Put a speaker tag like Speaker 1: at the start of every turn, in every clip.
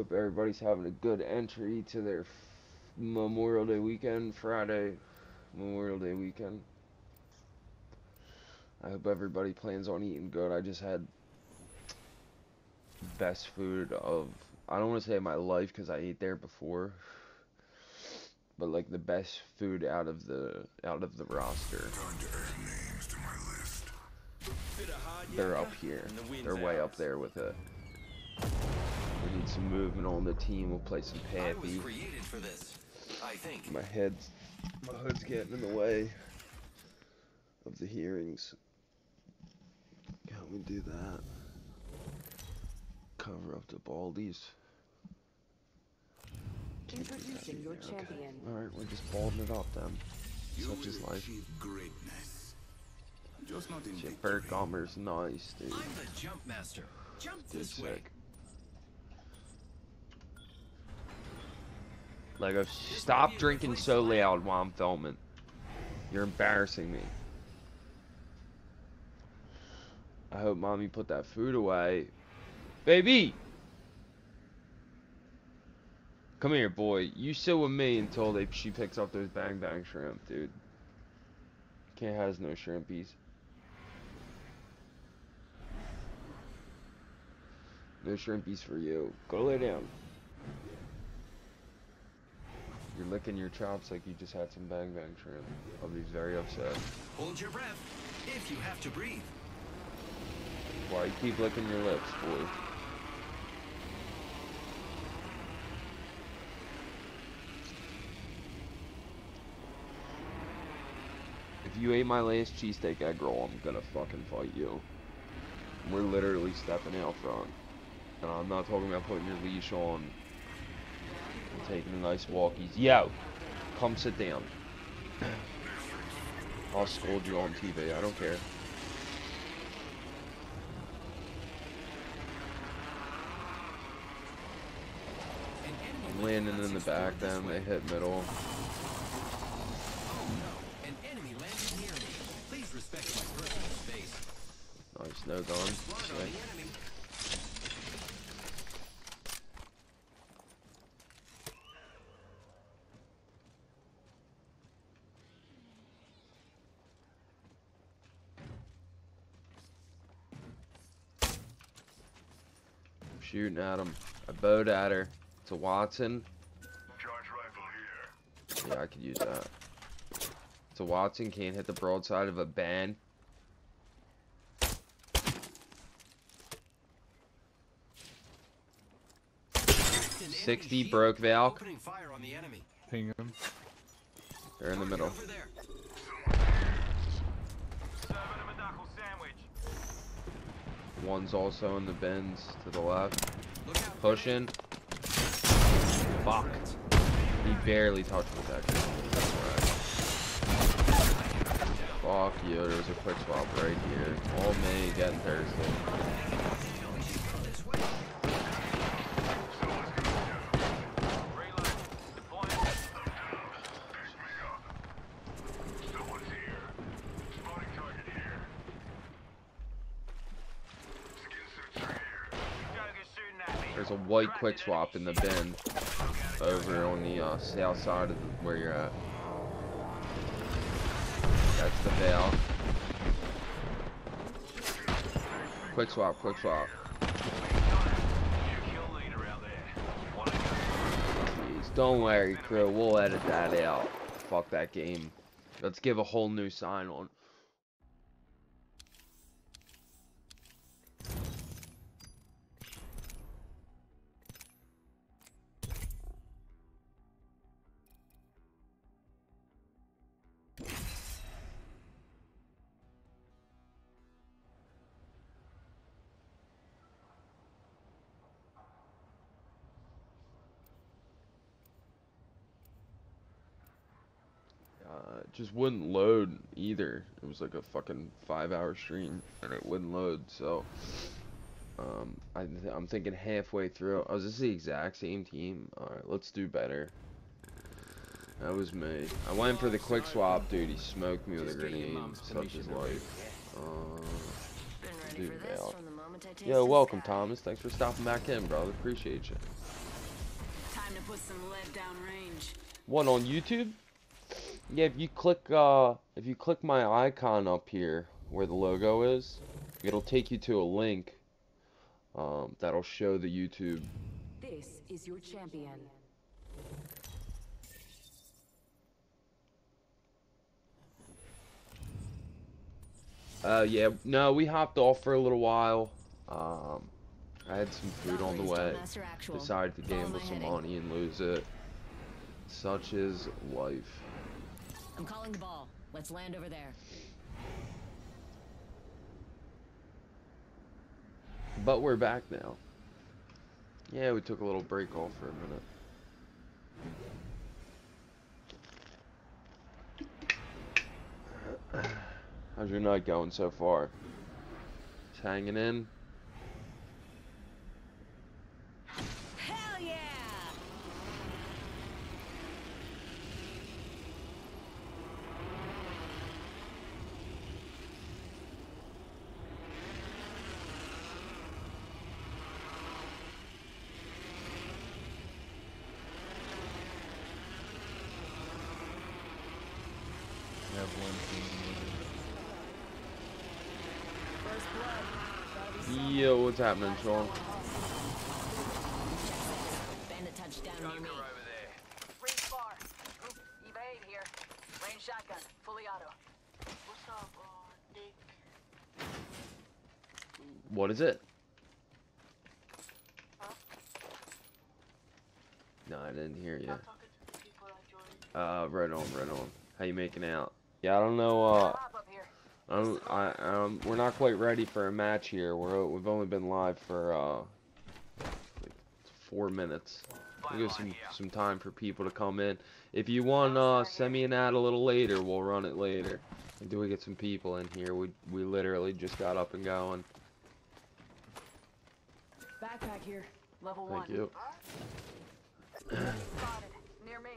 Speaker 1: Hope everybody's having a good entry to their Memorial Day weekend, Friday, Memorial Day weekend. I hope everybody plans on eating good. I just had best food of I don't want to say my life because I ate there before, but like the best food out of the out of the roster. They're up here. They're way up there with it. We need some movement on the team. We'll play some Pappy. My head's my hood's getting in the way of the hearings. Help we do that. Cover up the baldies.
Speaker 2: Introducing your champion.
Speaker 1: Alright, we're just balding it up then. Such is life.
Speaker 3: greatness. Just not in
Speaker 1: Shit, Bert Gommer's nice, dude.
Speaker 4: I'm the jump master. Jump
Speaker 1: Dude,
Speaker 4: this way.
Speaker 1: sick. Lego, stop drinking so loud while I'm filming. You're embarrassing me. I hope mommy put that food away. Baby! Come here, boy. You sit with me until they, she picks up those bang bang shrimp, dude. Can't has no shrimpies. No shrimpies for you. Go lay down. You're licking your chops like you just had some bang bang shrimp. I'll be very upset.
Speaker 4: Hold your breath if you have to breathe.
Speaker 1: Why you keep licking your lips, boy? If you ate my last cheesesteak egg roll, I'm gonna fucking fight you. We're literally stepping out front. And I'm not talking about putting your leash on taking a nice walkies. Yo! Come sit down. I'll scold you on TV, I don't care. I'm landing in the back then, they hit middle.
Speaker 4: An enemy landed near me. Please respect my personal space.
Speaker 1: Nice, no gun.
Speaker 4: Smart on
Speaker 1: Sick.
Speaker 4: the enemy.
Speaker 1: I'm shooting at him. I bowed at her. It's a Wattson.
Speaker 3: Charge rifle here.
Speaker 1: Yeah, I could use that. It's a Wattson, can't hit the broadside of a
Speaker 4: ban.
Speaker 1: 60 broke Valk.
Speaker 4: Opening fire on the enemy.
Speaker 5: Ping him.
Speaker 1: They're in the middle.
Speaker 4: Over there.
Speaker 1: One's also in the bins to the left. Pushing. Fuck. He barely touched protection. That's right. Fuck you, there was a quick swap right here. All me getting thirsty.
Speaker 4: This way.
Speaker 3: Someone's here. Spotting target here. Skin suits are here.
Speaker 1: There's a white quick swap in the bin over on the uh, south side of the, where you're at. That's the veil. Quick swap, quick swap. Jeez. Don't worry, crew. We'll edit that out. Fuck that game. Let's give a whole new sign on. Just wouldn't load either. It was like a fucking five hour stream and it wouldn't load. So, um, I th I'm thinking halfway through. Oh, is this the exact same team? Alright, let's do better. That was me. I went for the quick swap, dude. He smoked me with a grenade. Such is life. Uh, dude, out. Yo, welcome, Thomas. Thanks for stopping back in, brother. Appreciate you.
Speaker 2: Time to put some lead down range.
Speaker 1: One on YouTube? Yeah, if you click uh if you click my icon up here where the logo is, it'll take you to a link um that'll show the YouTube.
Speaker 2: This is your champion.
Speaker 1: Uh yeah, no, we hopped off for a little while. Um I had some food on the way. Decided to gamble some money and lose it. Such is life.
Speaker 5: I'm calling the ball. Let's land over there.
Speaker 1: But we're back now. Yeah, we took a little break off for a minute. How's your night going so far? Just hanging in?
Speaker 5: Hell yeah!
Speaker 2: First blood. Gotta be
Speaker 1: Yo, what's happening, Sean?
Speaker 5: Bandit touchdown near me.
Speaker 3: Bunker over there.
Speaker 2: Ring far. Group evade here. Range shotgun. Fully auto. What's up, uh, Dick?
Speaker 1: What is it? No, I didn't hear you.
Speaker 2: talking to the people that joined.
Speaker 1: Uh, right on, right on. How you making out? Yeah, I don't know, uh,
Speaker 2: Hop up here.
Speaker 1: I don't, I, um, we're not quite ready for a match here. We're, we've only been live for, uh, like four minutes. We'll give some, some time for people to come in. If you want, uh, send me an ad a little later, we'll run it later. Do we get some people in here? We, we literally just got up and going.
Speaker 2: Backpack here. Level
Speaker 1: Thank
Speaker 2: one.
Speaker 1: you.
Speaker 2: Spotted. Near me.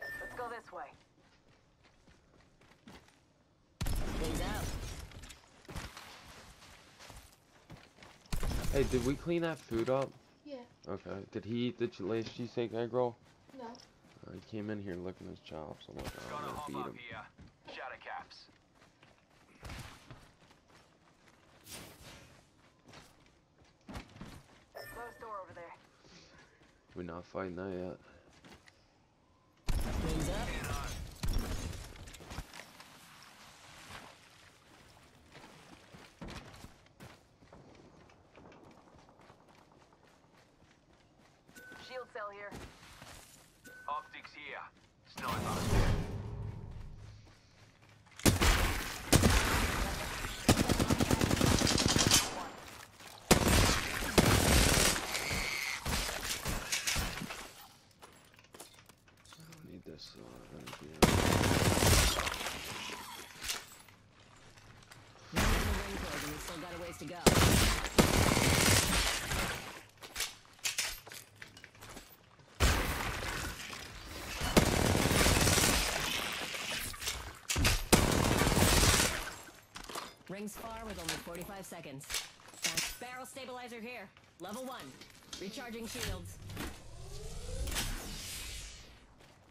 Speaker 2: Let's go this way.
Speaker 5: Things out.
Speaker 1: Hey, did we clean that food up?
Speaker 6: Yeah,
Speaker 1: Okay. Did he eat the ch- latest cheesesteak egg roll?
Speaker 6: no.
Speaker 1: Uh, he came in here licking his chops. I'm like, oh, I'm
Speaker 3: Gonna
Speaker 1: gonna beat him.
Speaker 3: here. Shadow caps.
Speaker 2: Closed door over there.
Speaker 1: We're not fighting that yet.
Speaker 5: Things up.
Speaker 2: Shield cell here.
Speaker 3: Optics here. Sniper.
Speaker 1: I
Speaker 5: Rings far with only 45 seconds. Barrel stabilizer here. Level 1. Recharging shields.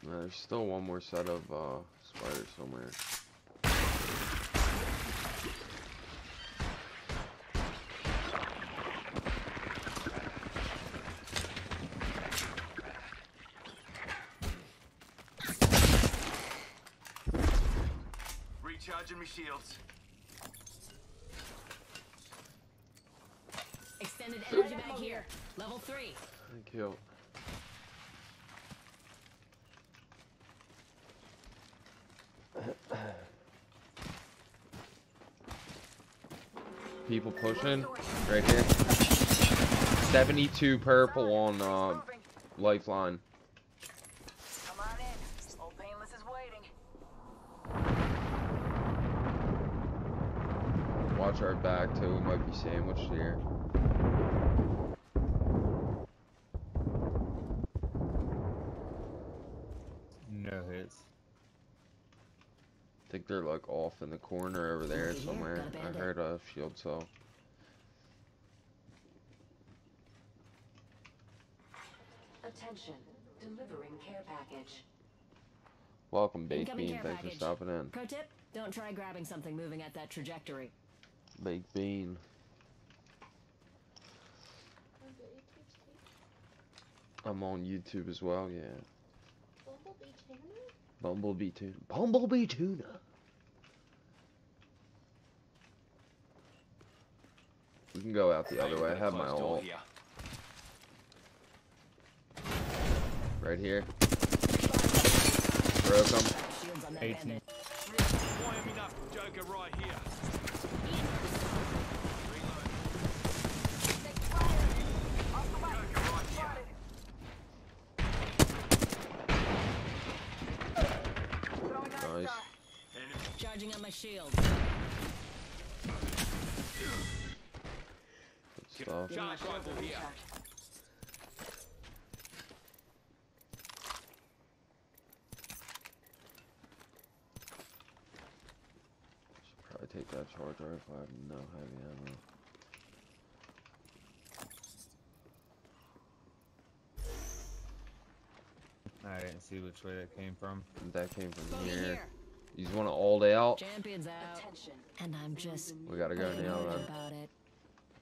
Speaker 1: Uh, there's still one more set of uh, spiders somewhere.
Speaker 3: Recharging my shields.
Speaker 5: Level three.
Speaker 1: Thank you. People pushing right here. 72 purple on uh, lifeline.
Speaker 2: Come on in. Old Painless is waiting.
Speaker 1: Watch our back too. We might be sandwiched here.
Speaker 6: No hits.
Speaker 1: I they're like off in the corner over there
Speaker 5: Over
Speaker 1: somewhere.
Speaker 5: got a
Speaker 1: I heard a shield cell.
Speaker 7: Attention, delivering care package.
Speaker 1: Welcome, Baked Bean.
Speaker 5: care
Speaker 1: Thanks for stopping in.
Speaker 5: Pro tip: Don't try grabbing something moving at that trajectory.
Speaker 1: Baked Bean. I'm on YouTube as well, yeah.
Speaker 8: Bumblebee Tuna?
Speaker 1: Bumblebee tuna. Bumblebee tuna. We can go out the other way. I have my
Speaker 3: Closed door
Speaker 1: ult right here. Broke him.
Speaker 5: Shields on that
Speaker 6: 18.
Speaker 5: bandit.
Speaker 3: Winding up, Joker right here.
Speaker 2: Take fire. Off the way.
Speaker 3: Joker right here.
Speaker 2: Spotted. Throwing Ice
Speaker 1: Nice.
Speaker 5: Charging on my shield.
Speaker 1: Good stuff.
Speaker 3: charge rifle here.
Speaker 1: Should probably take that charge rifle. I have no heavy ammo.
Speaker 6: I didn't see which way that came from.
Speaker 1: That came from here.
Speaker 5: here.
Speaker 1: You just want to ult out?
Speaker 5: Champions out.
Speaker 7: Attention.
Speaker 5: And I'm just
Speaker 1: We gotta go now, man.
Speaker 5: Uh, about it.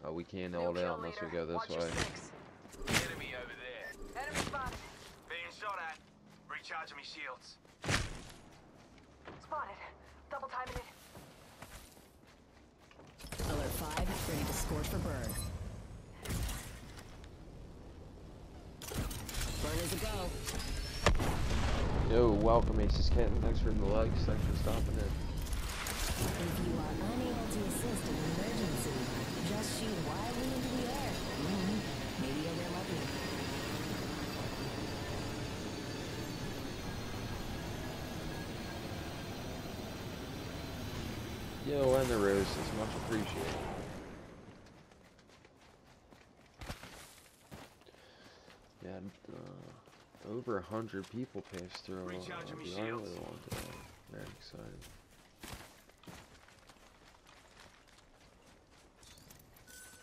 Speaker 1: Oh, we can't
Speaker 2: hold
Speaker 1: out unless we go this way.
Speaker 3: Enemy over there.
Speaker 2: Enemy spotted.
Speaker 3: Being shot at. Recharging my shields.
Speaker 2: Spotted. Double timing it.
Speaker 5: Alert 5, ready to score for burn. Burn is a go.
Speaker 1: Yo, welcome Aces Kitten. Thanks for the likes. Thanks for stopping in.
Speaker 5: If you are unable to assist in an emergency, just shoot wildly into the air. Mhm. Maybe you'll get lucky.
Speaker 1: Yo, and the roses. Much appreciated. Yeah, uh, over a hundred people passed through uh,
Speaker 3: Recharging my
Speaker 1: the
Speaker 3: shields.
Speaker 1: island one day. Very excited.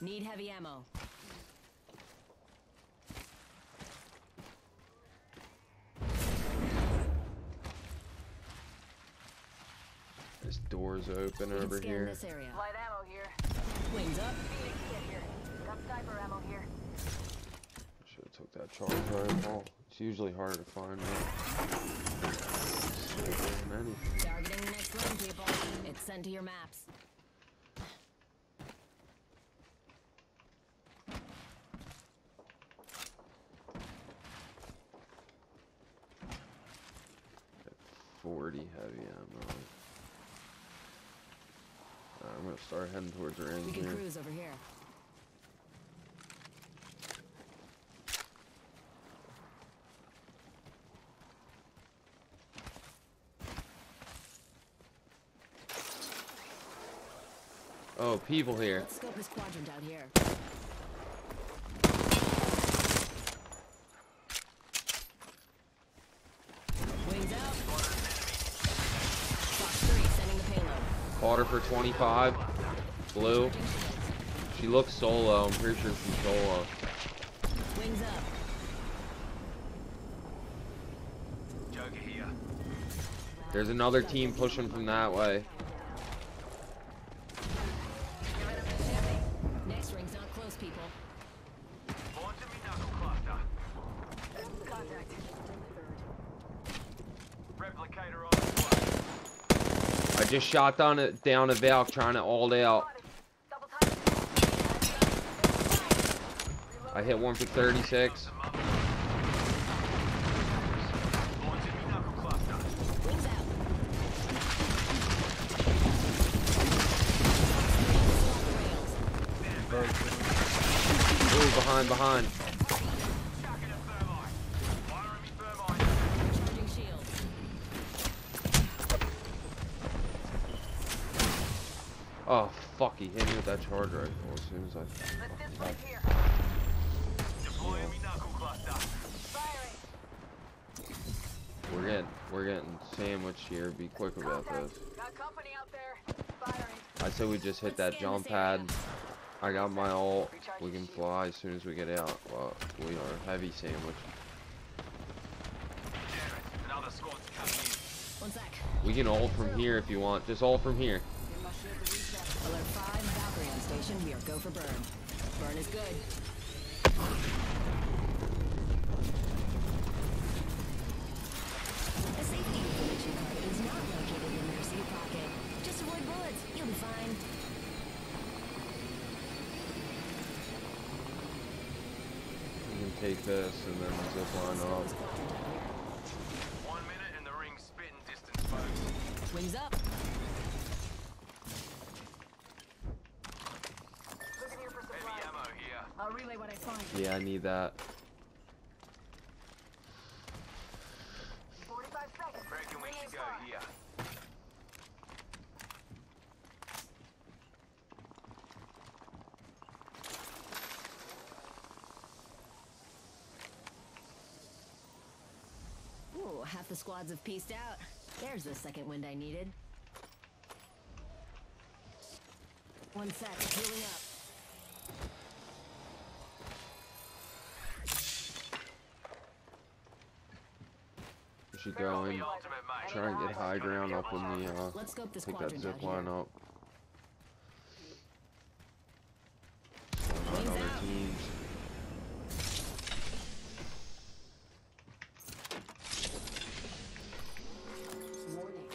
Speaker 5: Need heavy ammo.
Speaker 1: This door's open
Speaker 5: We can
Speaker 1: over
Speaker 5: scan
Speaker 1: here.
Speaker 5: this area.
Speaker 2: Light ammo here.
Speaker 5: Wings up.
Speaker 2: Phoenix kit here. Got sniper ammo here.
Speaker 1: Should have took that charge rifle. It's usually harder to find. Right? Many.
Speaker 5: Targeting the next room, people. It's sent to your maps.
Speaker 1: Forty heavy ammo. Uh, I'm gonna start heading towards the
Speaker 5: We can
Speaker 1: here.
Speaker 5: cruise over here.
Speaker 1: Oh, people here.
Speaker 5: Let's scope this quadrant out here. Wings out. Fox 3, sending the payload.
Speaker 1: Caught her for 25. Blue. She looks solo. I'm pretty sure she's solo.
Speaker 5: Wings up.
Speaker 1: There's another team pushing from that way.
Speaker 5: Next ring's not close, people.
Speaker 3: Launching me knuckle cluster.
Speaker 2: Contact.
Speaker 3: Replicator on its way.
Speaker 1: I just shot down it down a Valk trying to ult out. I hit one for 36.
Speaker 3: Launching me knuckle cluster.
Speaker 5: Wings out.
Speaker 1: Ooh, behind, behind. That charge rifle as soon as I...
Speaker 2: Let's displace here.
Speaker 3: Deploying me cluster.
Speaker 2: Firing.
Speaker 1: We're getting, we're getting sandwiched here. Be quick about this.
Speaker 2: Got company out there. Firing.
Speaker 1: I said we just hit that jump pad. I got my ult. We can fly as soon as we get out. Well, we are heavy sandwich.
Speaker 3: Damn it. Another squad's coming in.
Speaker 5: One sec.
Speaker 1: We can ult from here if you want. Just ult from here.
Speaker 2: Give my shield to reset.
Speaker 5: Alert 5, Valkyrie. We are go for burn. Burn is good. A safety information card is not located in your seat pocket. Just avoid bullets. You'll be fine.
Speaker 1: We can take this and then zip line up.
Speaker 3: One minute and the ring's spitting distance, folks.
Speaker 5: Wings up.
Speaker 2: Looking here for
Speaker 3: Heavy
Speaker 2: supplies.
Speaker 3: ammo here.
Speaker 2: I'll relay what I find.
Speaker 1: Yeah, I need that.
Speaker 2: 45 seconds.
Speaker 3: Reckon we
Speaker 2: Ring
Speaker 3: should
Speaker 2: is
Speaker 3: go
Speaker 2: hot.
Speaker 3: here.
Speaker 5: Ooh, half the squads have pieced out. There's the second wind I needed. One sec, healing up.
Speaker 1: We should go in.
Speaker 3: The ultimate mate.
Speaker 1: Try and get high ground up in the, uh,
Speaker 5: Let's the
Speaker 1: take that zip line up.
Speaker 5: Wings
Speaker 1: Other
Speaker 5: out.
Speaker 1: teams.
Speaker 7: Warning.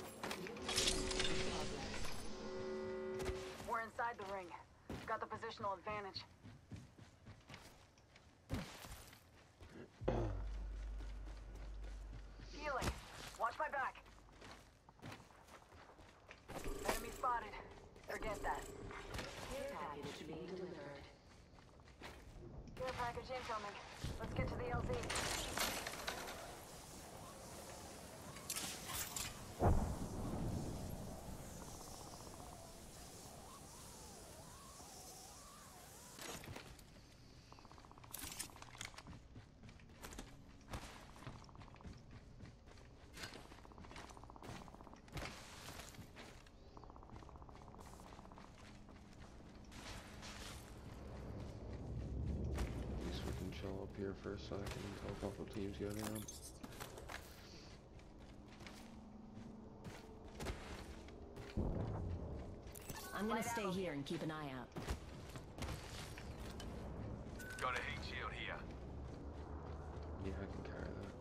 Speaker 2: We're inside the ring. Got the positional advantage. Healing. Watch my back. Enemy spotted. Forget that.
Speaker 7: Care package being delivered.
Speaker 2: Care package incoming. Let's get to the LZ.
Speaker 1: At least we can chill up here for a second until a couple teams go down.
Speaker 5: I'm gonna stay here and keep an eye out.
Speaker 3: Got a heat shield here.
Speaker 1: Yeah, I can carry that.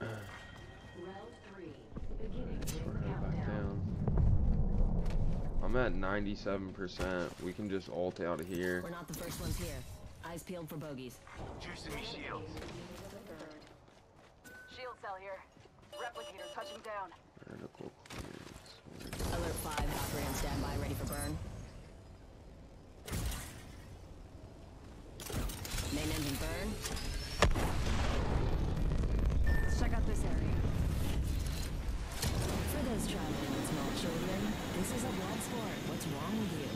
Speaker 7: Round three. Beginning
Speaker 1: We're
Speaker 7: ring
Speaker 1: headed back
Speaker 7: countdown.
Speaker 1: down. I'm at 97%. We can just ult out of here.
Speaker 5: We're not the first ones here. Eyes peeled for bogeys.
Speaker 3: Juicing me shields.
Speaker 2: Shield cell here. Replicator touching down.
Speaker 1: Vertical clearance.
Speaker 5: Alert 5, Valkyrie on standby, ready for burn. Main engine burn.
Speaker 2: Let's check out this area.
Speaker 5: For those traveling with small children, this is a blood sport. What's wrong with you?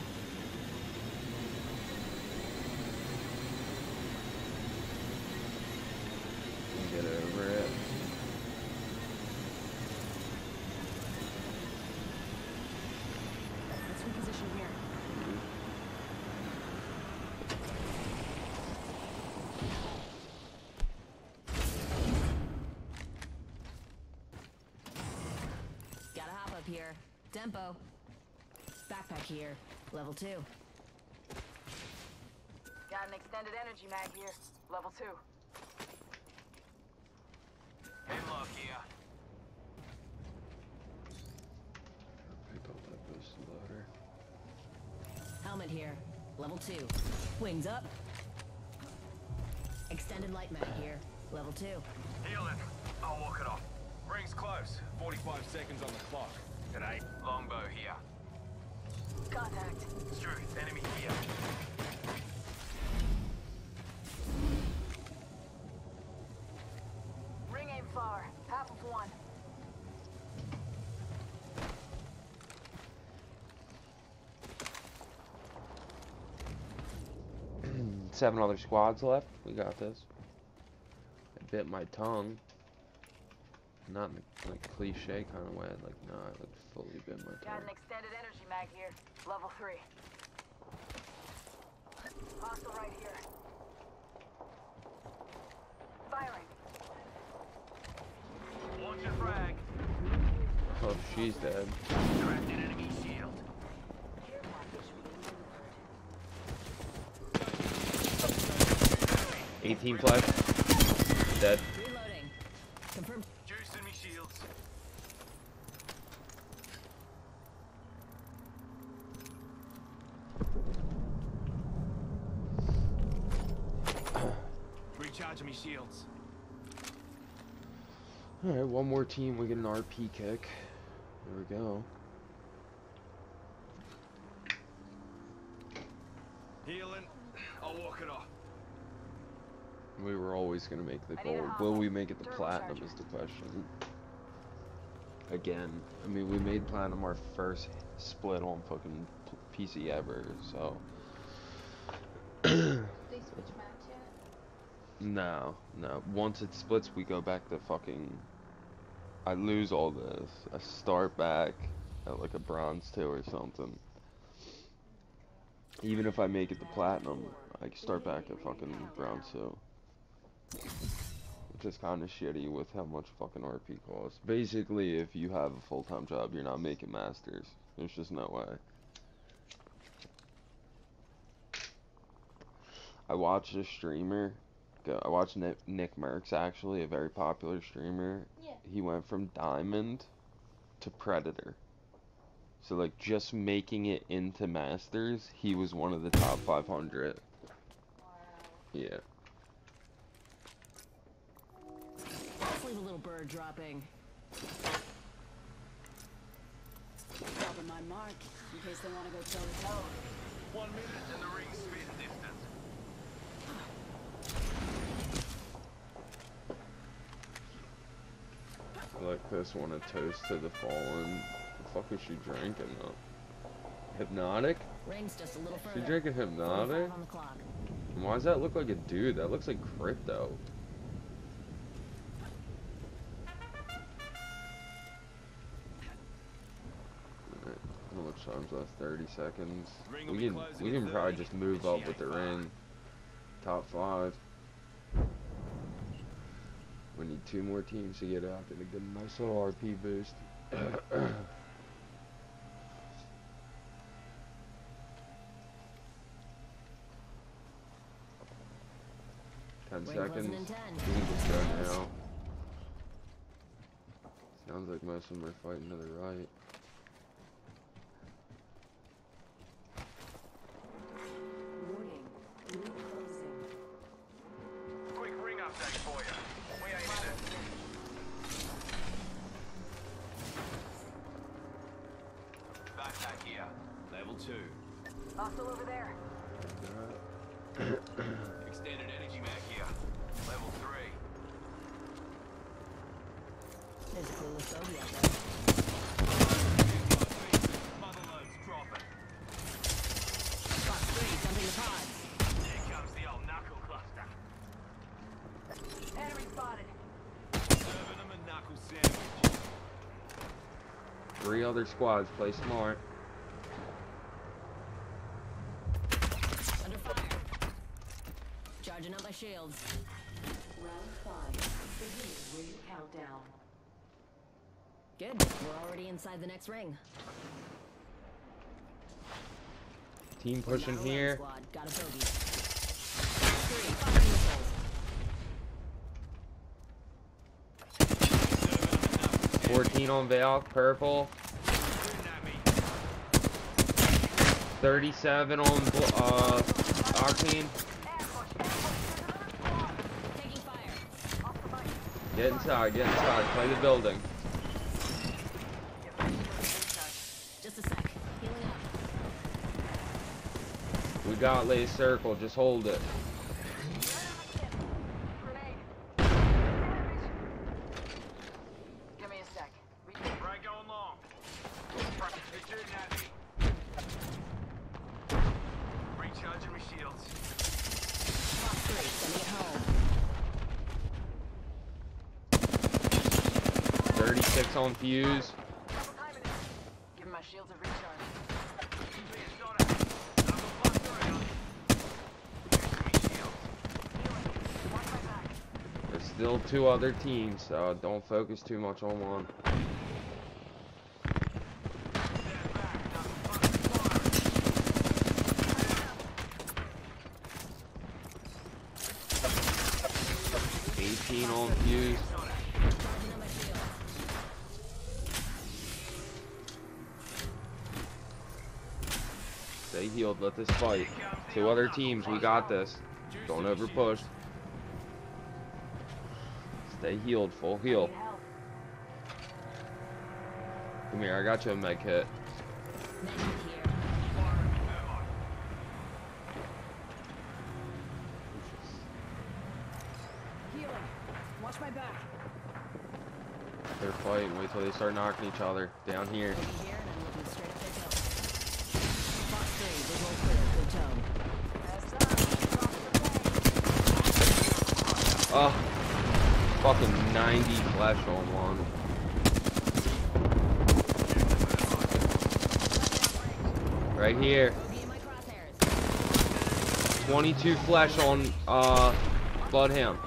Speaker 1: Get over it.
Speaker 2: Let's reposition here.
Speaker 5: here. Tempo. Backpack here. Level two.
Speaker 2: Got an extended energy mag here. Level 2.
Speaker 3: Hemlock here.
Speaker 1: Pick up that boost loader.
Speaker 5: Helmet here. Level two. Wings up. Extended light mag here. Level two.
Speaker 3: Healing. I'll walk it off. Ring's close. 45 seconds on the clock. Today, longbow here.
Speaker 2: Contact.
Speaker 3: Stu, enemy here.
Speaker 2: Ring aim far. Half of one.
Speaker 1: Seven other squads left. We got this. I bit my tongue. Not in a like cliche kind of way. Like, no, I like fully bit my
Speaker 2: Got
Speaker 1: tongue.
Speaker 2: an extended energy mag here. Level 3. Hostile right here. Firing.
Speaker 3: Launch a frag.
Speaker 1: Oh, she's dead.
Speaker 3: Tracked an enemy shield.
Speaker 7: Care package being delivered.
Speaker 1: 18 flash. Dead.
Speaker 5: Reloading. Confirm.
Speaker 3: Juicing me shields. Recharging me shields.
Speaker 1: Alright, one more team. We get an RP kick. There we go.
Speaker 3: Healing. I'll walk it off.
Speaker 1: We were always gonna make the
Speaker 2: I need a
Speaker 1: gold. Will we make it the platinum is the question. Again, I mean, we made platinum our first split on fucking PC ever, so.
Speaker 8: They switch maps yet?
Speaker 1: No, no. Once it splits, we go back to fucking. I lose all this. I start back at like a bronze two or something. Even if I make it to platinum, I start back at fucking bronze two. Which is kind of shitty with how much fucking RP costs. Basically, if you have a full time job, you're not making masters. There's just no way. I watched a streamer go. I watched Nick, Nick Mercs actually, a very popular streamer.
Speaker 8: Yeah.
Speaker 1: He went from diamond to predator. So like just making it into masters, he was one of the top 500.
Speaker 8: Wow.
Speaker 1: Yeah.
Speaker 5: Let's leave a little bird dropping.
Speaker 2: Dropping my mark in case they want to go toe to toe.
Speaker 3: One minute and the ring's spitting distance.
Speaker 1: I like this one, a toast to the fallen. The fuck is she drinking though? Hypnotic?
Speaker 5: Rings just a little
Speaker 1: She drinking hypnotic?
Speaker 5: 45 on the clock.
Speaker 1: Why does that look like a dude? That looks like crypto. Alright, How much time's left? 30 seconds. We can we can probably just move up with the ring. Top five. We need two more teams to get out there to get a nice little RP boost. Ten
Speaker 5: Ring
Speaker 1: seconds.
Speaker 5: in 10.
Speaker 1: We can just go now. Sounds like most of them are fighting to the right.
Speaker 7: Warning.
Speaker 3: Quick ring update for you. We ain't in it. Backpack here. Level 2.
Speaker 2: Hostile over there.
Speaker 3: Extended energy mag here. Level 3.
Speaker 5: There's a clueless bogey out there.
Speaker 3: Mother dropping.
Speaker 5: Box three, jumping the pods.
Speaker 3: Here comes the old knuckle cluster.
Speaker 2: Enemy spotted.
Speaker 3: Serving them a knuckle sandwich.
Speaker 1: Three other squads play smart.
Speaker 5: Inside the next ring.
Speaker 1: Team pushing here.
Speaker 5: Got a bogey. Three. Fire missiles.
Speaker 1: 14 on Valk, purple. 37 on uh, Octane. Get inside, get inside, play the building.
Speaker 3: Shields.
Speaker 5: Fox 3. Sending it home.
Speaker 1: 36 on Fuse.
Speaker 2: double timing it. Give my shields a recharge.
Speaker 3: Being shot at. Another blast around. Using my shields.
Speaker 2: Watch my back.
Speaker 1: There's still two other teams, so don't focus too much on one. 18 on Fuse. Stay healed, let this fight. Two other teams, we got this. Don't over push. Stay healed, full heal. Come here, I got you a med kit.
Speaker 7: Watch my back.
Speaker 1: They're fighting, wait till they start knocking each other. Down here.
Speaker 5: Bogey here, and I'm looking straight at their tail. Fox 3. Visual clear. Good tone.
Speaker 2: That's up. Cross the way.
Speaker 1: Oh, fucking 90 flash on one. Right here.
Speaker 5: Bogey in my crosshairs.
Speaker 1: 22 flash on uh, Bloodhound.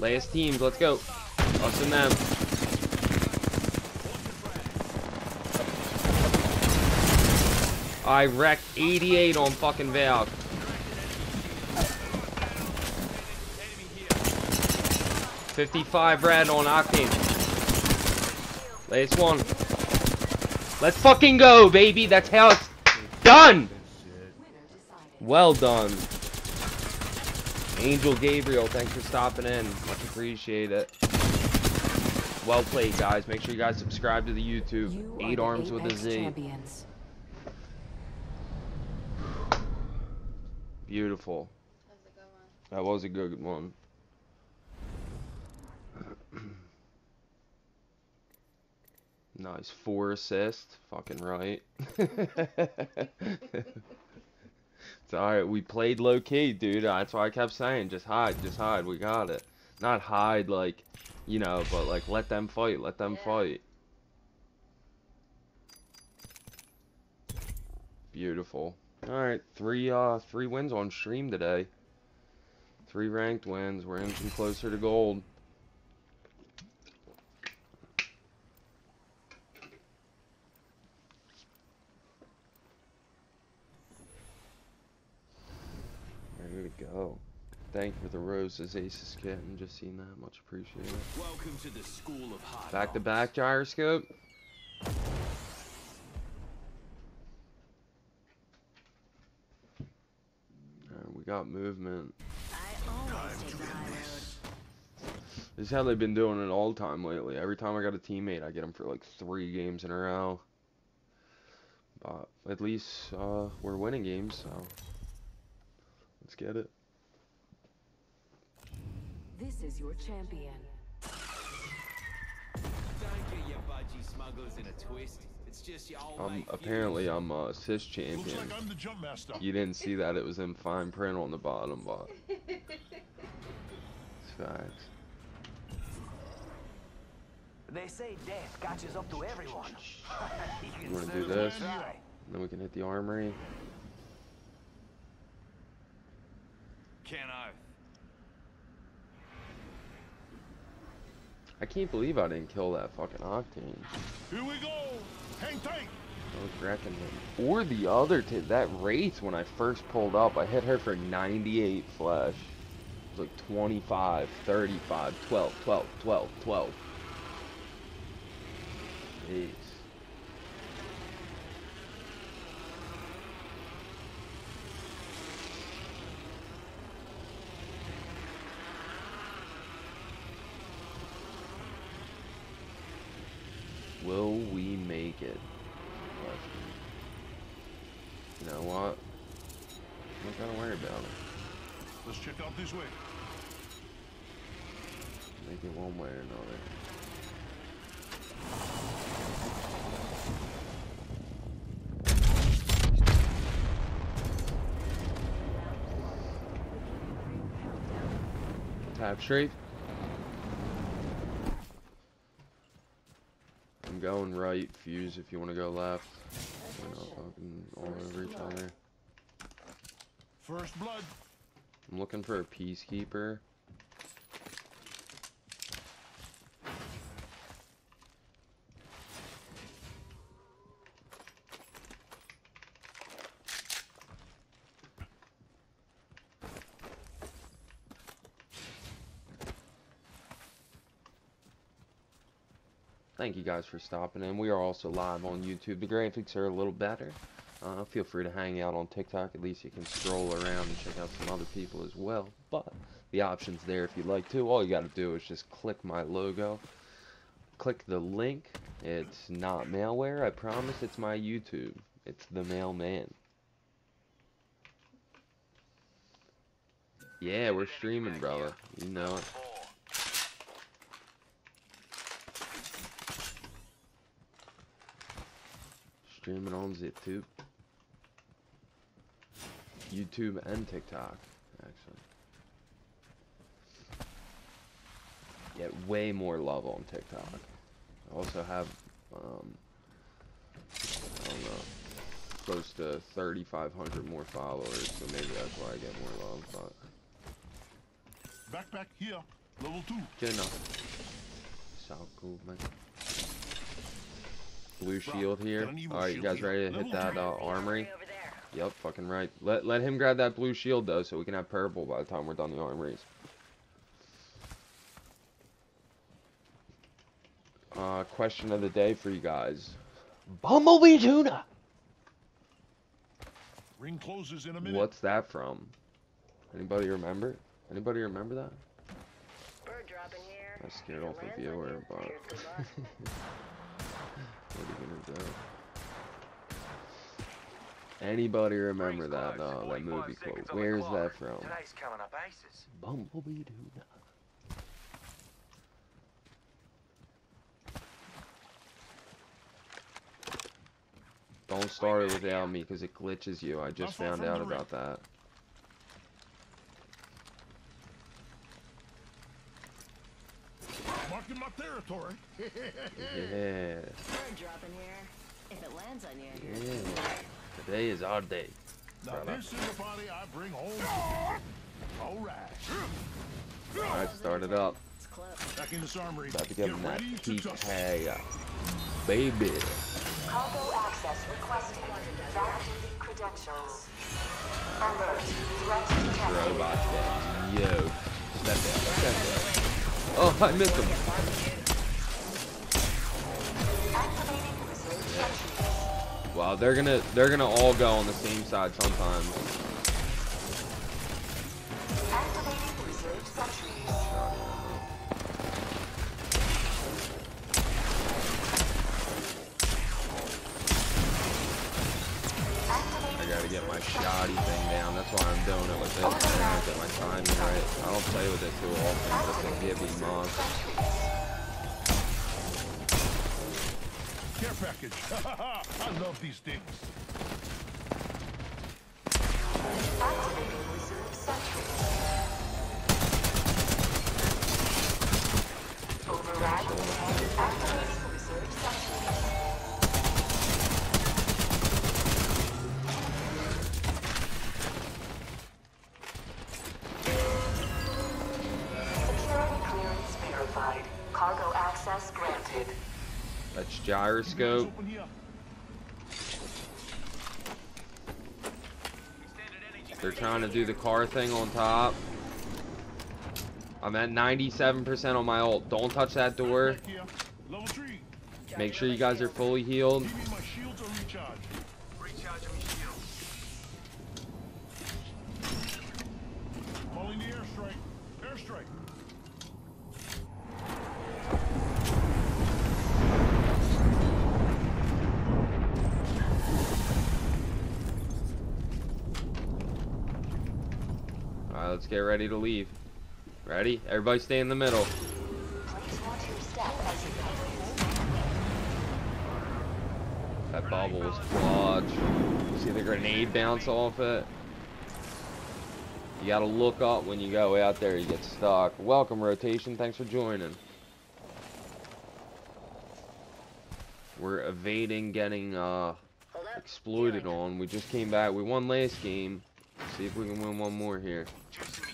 Speaker 1: Last teams, let's go. Us and them. I wrecked 88 on fucking Valk. Fifty-five red on Octane. Last one. Let's fucking go, baby. That's how it's done. Well done. Angel Gabriel, thanks for stopping in. Much appreciate it. Well played, guys. Make sure you guys subscribe to the YouTube.
Speaker 7: You
Speaker 1: Eight arms with a Z.
Speaker 7: Champions.
Speaker 1: Beautiful.
Speaker 8: That's a good one.
Speaker 1: That was a good one. Nice. Four assists. Fucking right. it's alright. We played low key, dude. That's why I kept saying just hide, just hide. We got it. Not hide like, you know, but like let them fight. Let them
Speaker 8: Yeah.
Speaker 1: fight. Beautiful. Alright, three uh three wins on stream today. Three ranked wins. We're inching closer to gold. Ready to go. Thank you for the roses, Aces kit, and just seen that. Much appreciated.
Speaker 4: Welcome to the school of hard
Speaker 1: Back to back gyroscope. Alright, we got movement.
Speaker 5: I always take the high road.
Speaker 1: This is how they've been doing it all the time lately. Every time I got a teammate, I get them for like three games in a row. But at least uh, we're winning games, so let's get it.
Speaker 7: This is your champion.
Speaker 4: Don't get your budgie smugglers in a twist. It's just your old
Speaker 1: Um,
Speaker 4: mate
Speaker 1: apparently
Speaker 4: Fury.
Speaker 1: I'm a assist champion.
Speaker 9: Looks like I'm the jump master.
Speaker 1: You didn't see that; it was in fine print on the bottom, but it's facts.
Speaker 10: They say death catches up to everyone.
Speaker 1: You wanna do this? Then we can hit the armory.
Speaker 3: Ken Oath.
Speaker 1: I can't believe I didn't kill that fucking Octane.
Speaker 9: Here we go. Hang tight.
Speaker 1: I was wrecking him. Or the other. That Wraith, when I first pulled up, I hit her for 98 flesh. It was like 25, 35, 12, 12, 12, 12. Jeez. Will we make it? Question. You know what? I'm not gonna worry about it.
Speaker 9: Let's check out this way.
Speaker 1: Make it one way or another. Tap straight. I'm going right, fuse if you want to go left. We're not fucking all over each other.
Speaker 9: First blood.
Speaker 1: I'm looking for a peacekeeper. Thank you guys for stopping in. We are also live on YouTube. The graphics are a little better. Uh, feel free to hang out on TikTok. At least you can stroll around and check out some other people as well. But the option's there if you'd like to. All you got to do is just click my logo. Click the link. It's not malware. I promise it's my YouTube. It's the mailman. Yeah, we're streaming, brother. You know it. Streaming on ZipTube. YouTube and TikTok, actually. Get way more love on TikTok. I also have, um, I don't know, close to 3,500 more followers, so maybe that's why I get more love, but...
Speaker 9: Backpack here. Level 2.
Speaker 1: Good enough. South cool, man. Blue shield here. Alright, you guys ready to hit that uh, armory? Yep, fucking right. Let let him grab that blue shield though, so we can have purple by the time we're done the armories. Uh, question of the day for you guys. Bumblebee tuna.
Speaker 9: Ring closes in a minute.
Speaker 1: What's that from? Anybody remember? Anybody remember that? Bird dropping here. I scared off the viewer, but what are you gonna do? Anybody remember that uh, that movie quote? Where's that from? Bumblebee tuna. Don't start it without me because it glitches you. I just found out about that.
Speaker 9: Marking my territory.
Speaker 1: yeah.
Speaker 5: Bird dropping here. If it lands on you.
Speaker 1: Yeah. Today is our day.
Speaker 9: Now this is the body I bring home. All right.
Speaker 1: Alright, start it up.
Speaker 9: Back in this armory.
Speaker 1: About to give him that
Speaker 9: ready to
Speaker 1: PK. Uh, baby.
Speaker 2: Cargo access requested. Validated credentials. Alert. Threat detected.
Speaker 1: Robot down. Yo. Step down. Step down. Oh, I missed him. Wow, they're gonna they're gonna all go on the same side sometimes. Shoddy thing down. That's why I'm doing it with this. I'm trying get my timing right. I don't play with it too often, but it's a heavy month.
Speaker 9: Care package. I love these things.
Speaker 2: Activating reserve sentries. Override. Activating
Speaker 1: They're trying to do the car thing on top. I'm at 97% on my ult. Don't touch that door. Make sure you guys are fully healed.
Speaker 9: Give me my shields or recharge.
Speaker 3: Recharging my shield.
Speaker 9: Calling the airstrike. Airstrike.
Speaker 1: Alright, let's get ready to leave. Ready? Everybody stay in the middle. That bubble was clutch. See the grenade bounce off it? You gotta look up when you go out there, you get stuck. Welcome, Rotation. Thanks for joining. We're evading getting uh, exploited on. We just came back. We won last game. See if we can win one more here.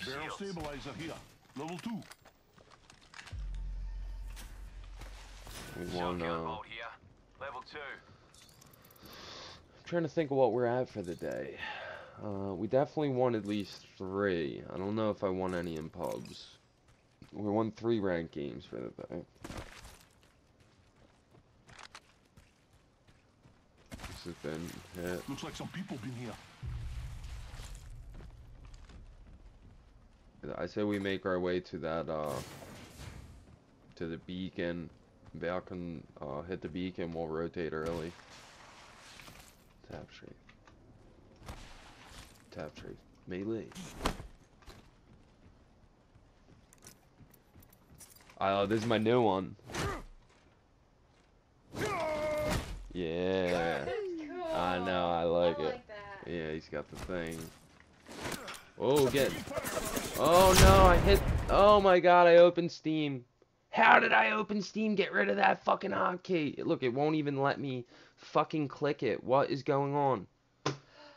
Speaker 9: Barrel stabilizer here. Level two.
Speaker 1: We won. Uh.
Speaker 3: Level two.
Speaker 1: I'm trying to think of what we're at for the day. Uh, we definitely won at least three. I don't know if I won any in pubs. We won three ranked games for the day. This has been hit.
Speaker 9: Looks like some people been here.
Speaker 1: I say we make our way to that, uh, to the beacon. Val can, uh, hit the beacon, we'll rotate early. Tap tree. Tap tree. Melee. Oh, this is my new one. Yeah. I know, I like it. Yeah, he's got the thing. Oh, get. Oh no, I hit. Oh my god, I opened Steam. How did I open Steam? Get rid of that fucking hotkey. Look, it won't even let me fucking click it. What is going on?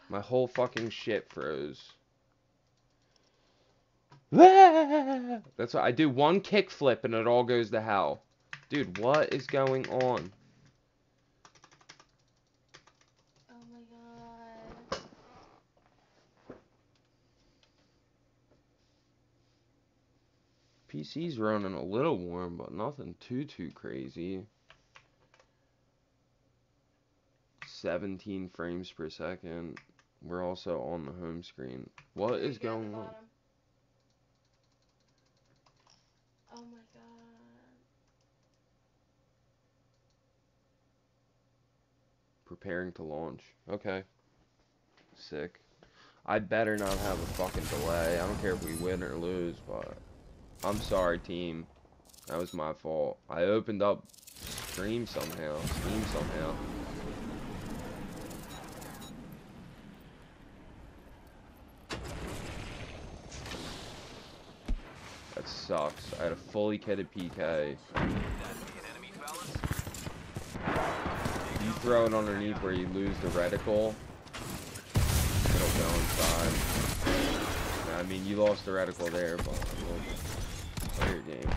Speaker 1: My whole fucking shit froze. Ah! That's what I do one kickflip and it all goes to hell. Dude, what is going on? PC's running a little warm, but nothing too, too crazy. 17 frames per second. We're also on the home screen. What is
Speaker 8: Creepy at the
Speaker 1: going on?
Speaker 8: Oh my god.
Speaker 1: Preparing to launch. Okay. Sick. I better not have a fucking delay. I don't care if we win or lose, but I'm sorry, team. That was my fault. I opened up stream somehow. Steam somehow. That sucks. I had a fully kitted PK. You throw it underneath where you lose the reticle. It'll go inside. I mean, you lost the reticle there, but game.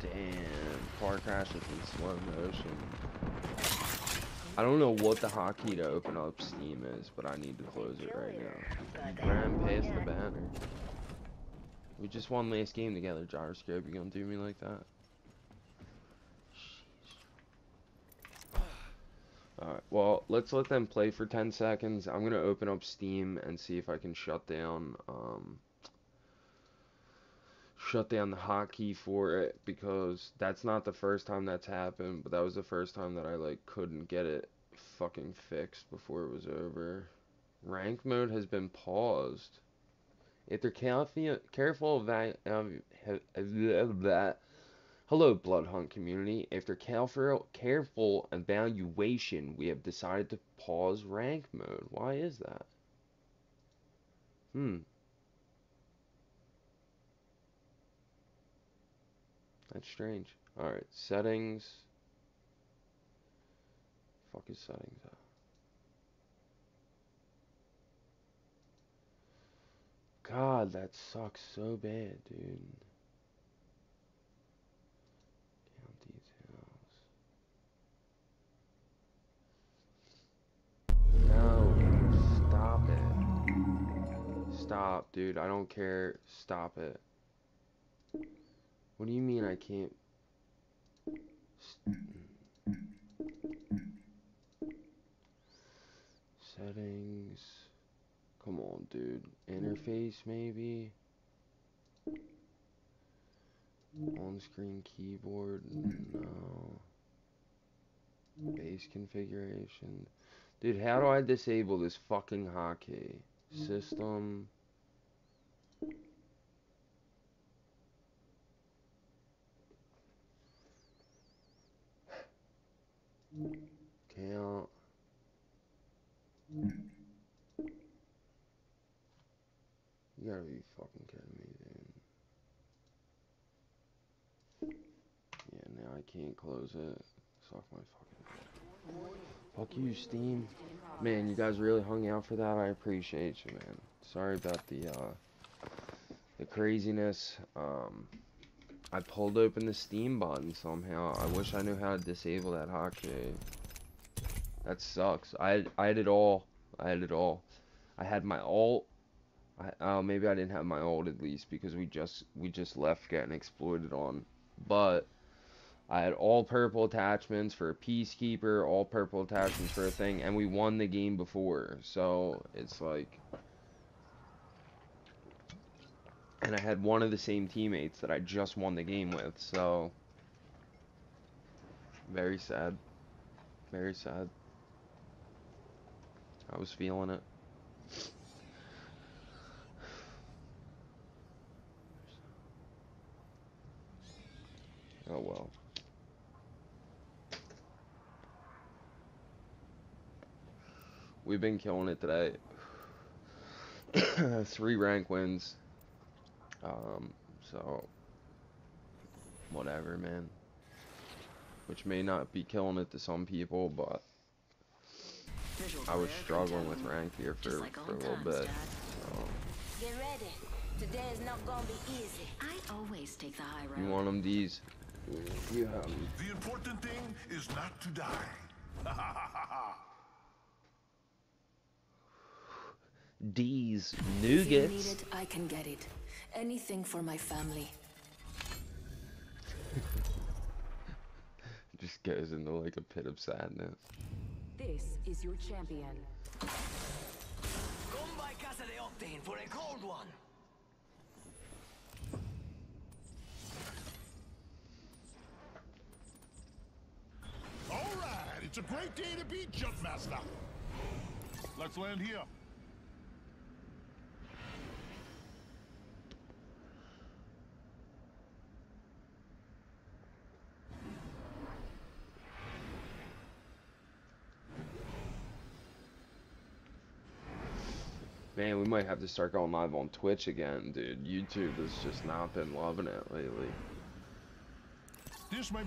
Speaker 1: Damn, car crashes in slow motion. I don't know what the hotkey to open up Steam is, but I need to close it right now. Ran past the banner. We just won last game together, Gyroscope. You gonna do me like that? Alright, well, let's let them play for 10 seconds. I'm gonna open up Steam and see if I can shut down, um, shut down the hotkey for it, because that's not the first time that's happened, but that was the first time that I, like, couldn't get it fucking fixed before it was over. Rank mode has been paused. If they're careful, careful of that, um, that, hello, Blood Hunt community. After careful, careful evaluation, we have decided to pause rank mode. Why is that? Hmm. That's strange. Alright, settings. Fuck is settings at? God, that sucks so bad, dude. No, stop it. stop, dude. I don't care. Stop it. What do you mean I can't? Settings. Come on, dude. Interface, maybe? On-screen keyboard? No. Base configuration. Dude, how do I disable this fucking hotkey? System. Count. You gotta be fucking kidding me, dude. Yeah, now I can't close it. Suck my fucking Fuck you, Steam. Man, you guys really hung out for that. I appreciate you, man. Sorry about the, uh, the craziness. Um, I pulled open the Steam button somehow. I wish I knew how to disable that hotkey. That sucks. I, I had it all. I had it all. I had my alt. I, oh, maybe I didn't have my alt at least because we just we just left getting exploited on. But I had all purple attachments for a peacekeeper, all purple attachments for a thing, and we won the game before. So it's like, and I had one of the same teammates that I just won the game with. So very sad. Very sad. I was feeling it. Oh well. We've been killing it today. Three rank wins. Um, so whatever, man. Which may not be killing it to some people, but I was struggling with rank here for, like for a little times, bit. So. Get ready. Today is not gonna be easy. I always take the high road. You want them these? You have them.
Speaker 9: The important thing is not to die.
Speaker 1: D's nougats. If you need
Speaker 5: it, I can get it. Anything for my family.
Speaker 1: Just goes into like a pit of sadness.
Speaker 7: This is your champion.
Speaker 10: Come by Casa de Octane for a cold one.
Speaker 9: All right, it's a great day to be Jumpmaster. Let's land here.
Speaker 1: Man, we might have to start going live on Twitch again, dude. YouTube has just not been loving it lately.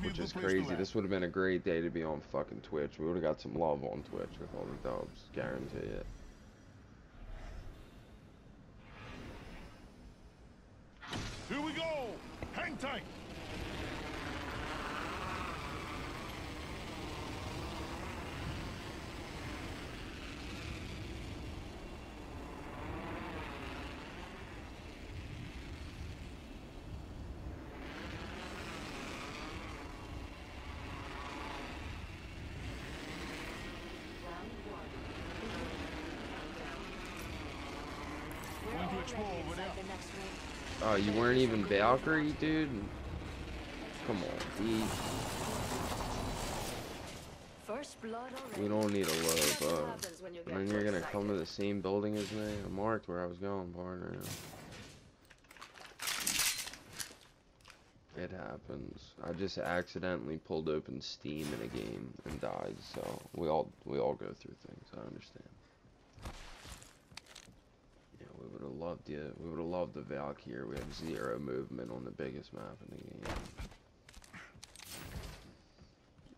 Speaker 1: Which is crazy. This would have been a great day to be on fucking Twitch. We would have got some love on Twitch with all the dubs. Guarantee it.
Speaker 9: Here we go! Hang tight!
Speaker 1: Oh, you weren't even Valkyrie, dude? Come on, D. We don't need a low up. And then you're gonna come to the same building as me? I marked where I was going, partner. It happens. I just accidentally pulled open Steam in a game and died, so we all we all go through things. I understand would have loved it. We would have loved the Valk here. We have zero movement on the biggest map in the game.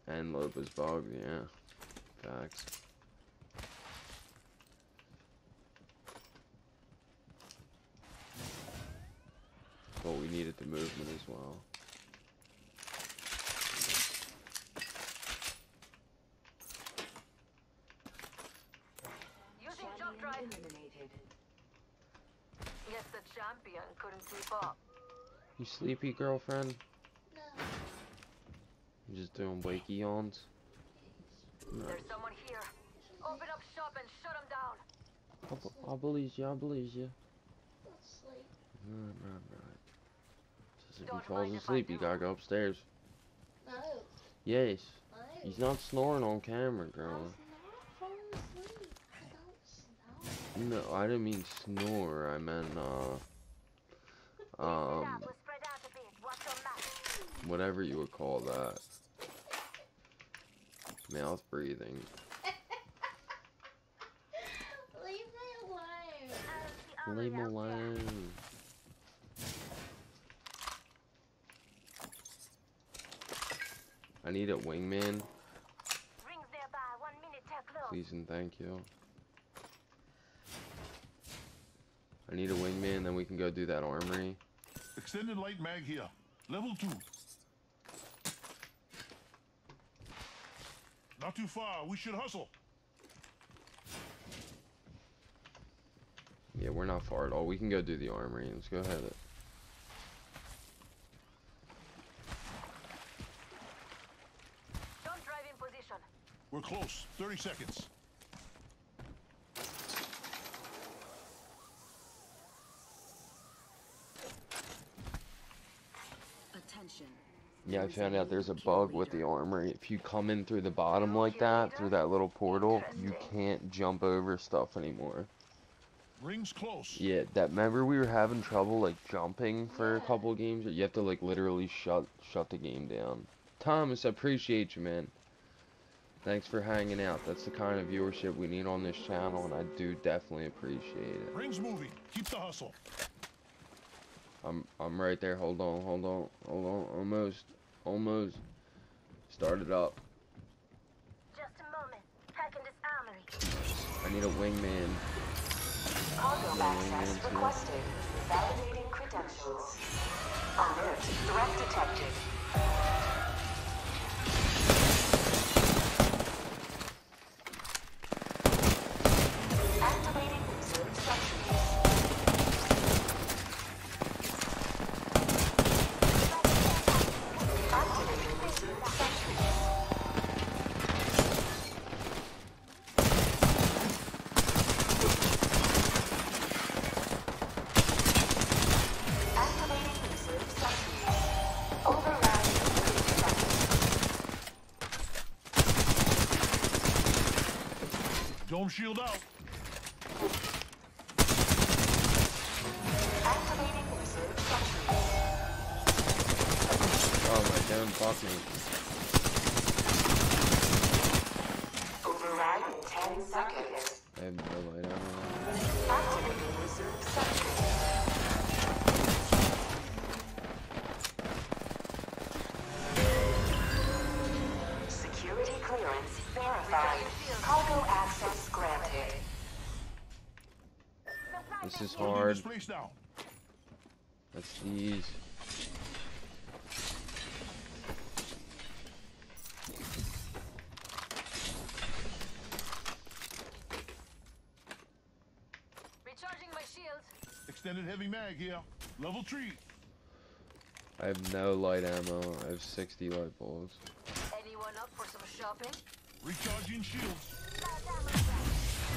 Speaker 1: And Lopez Bog, yeah. Facts. But we needed the movement as well.
Speaker 2: And couldn't keep up.
Speaker 1: You sleepy, girlfriend?
Speaker 8: No.
Speaker 1: You just doing wakey yawns?
Speaker 2: There's someone here. Open up shop and shut him down.
Speaker 1: I, b- I believe you, I believe you.
Speaker 8: Don't sleep.
Speaker 1: Right, right, right. Says if he
Speaker 2: Don't
Speaker 1: falls
Speaker 2: mind if I
Speaker 1: asleep, you gotta go upstairs.
Speaker 8: No.
Speaker 1: Yes.
Speaker 8: No.
Speaker 1: He's not snoring on camera,
Speaker 8: I
Speaker 1: girl.
Speaker 8: was not falling asleep. I don't snore.
Speaker 1: No, I didn't mean snore. I meant, uh, um,
Speaker 2: We'll spread out a bit. Watch your mouth.
Speaker 1: whatever you would call that. Mouth breathing.
Speaker 8: Leave me alone.
Speaker 1: Leave him
Speaker 2: Ollie out there.
Speaker 1: alone. I need a wingman,
Speaker 2: Rings nearby. One minute till close.
Speaker 1: please and thank you. I need a wingman, then we can go do that armory.
Speaker 9: Extended light mag here. Level two. Not too far. We should hustle.
Speaker 1: Yeah, we're not far at all. We can go do the armory. Let's go ahead.
Speaker 2: Don't drive in position.
Speaker 9: We're close. 30 seconds.
Speaker 7: Attention.
Speaker 1: Yeah, I found out there's a bug with the armory. If you come in through the bottom like that, through that little portal, you can't jump over stuff anymore.
Speaker 9: Rings close.
Speaker 1: Yeah, that remember we were having trouble like jumping for a couple games. You have to like literally shut shut the game down. Thomas, I appreciate you, man. Thanks for hanging out. That's the kind of viewership we need on this channel, and I do definitely appreciate it.
Speaker 9: Rings moving. Keep the hustle.
Speaker 1: I'm I'm right there. Hold on, hold on, hold on. Almost, almost. started up.
Speaker 2: Just a moment. Hacking this armory.
Speaker 1: I need a wingman.
Speaker 7: Cargo access
Speaker 1: too.
Speaker 7: requested. Validating credentials. Alert. Threat detected. Cargo access granted.
Speaker 1: This is hard.
Speaker 9: this place.
Speaker 1: Let's these.
Speaker 2: Recharging my shields.
Speaker 9: Extended heavy mag here. Level three.
Speaker 1: I have no light ammo. I have 60 light bulbs.
Speaker 2: Anyone up for some shopping?
Speaker 9: Recharging shields.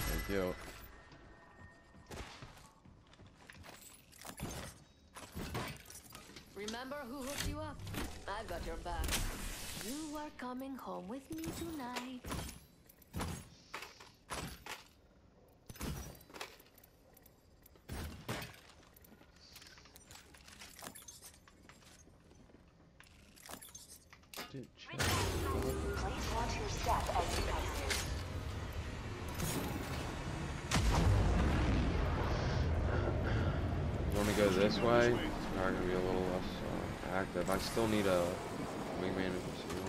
Speaker 1: Thank you.
Speaker 2: Remember who hooked you up? I've got your back. You are coming home with me tonight.
Speaker 1: Dude, check.
Speaker 7: Please watch your step as you exit.
Speaker 1: You want to way? It's probably gonna be a little less uh, active. I still need a wingman and conceal.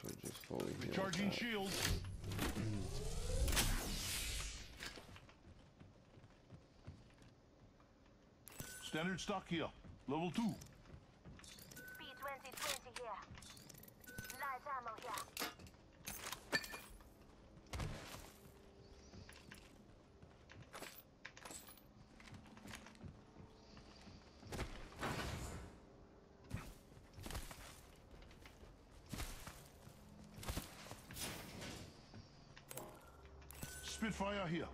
Speaker 1: Should just fully heal
Speaker 9: Recharging
Speaker 1: that.
Speaker 9: shields. Standard stock here. Level two. Spitfire here.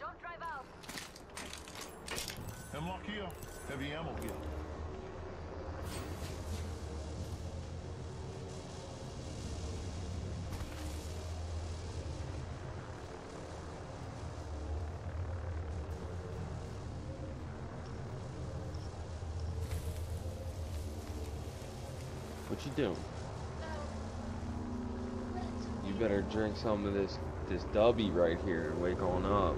Speaker 2: Jump drive out.
Speaker 9: Hemlock here. Heavy ammo here.
Speaker 1: What you doing? You better drink some of this this dubby right here and wake on up.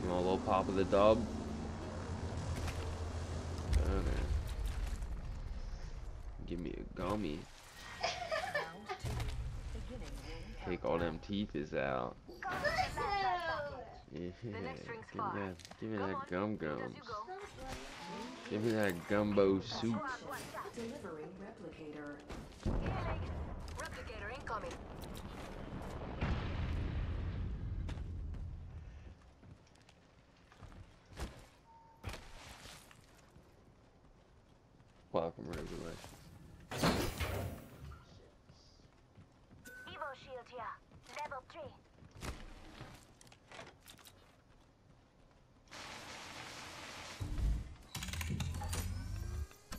Speaker 1: You want a little pop of the dub? Okay. Give me a gummy. Take all them teeth is out. Yeah, give me that, give me that gum gums. Give me that gumbo soup.
Speaker 5: Delivering replicator.
Speaker 2: Replicator incoming.
Speaker 1: Welcome regulation.
Speaker 7: Evo shield here. Level 3.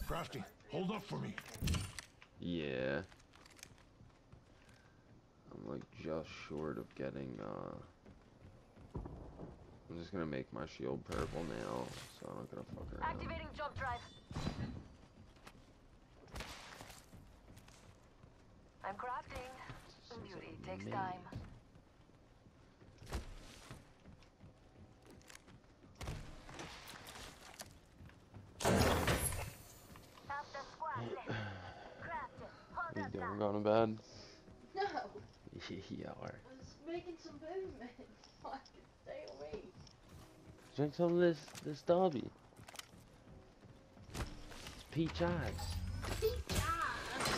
Speaker 9: Crafty, hold up for me.
Speaker 1: Yeah. I'm like just short of getting uh I'm just gonna make my shield purple now, so I'm not gonna fuck around.
Speaker 2: Activating jump drive. I'm crafting. Beauty takes time.
Speaker 1: Drink some of this this Dobby. It's peach ice.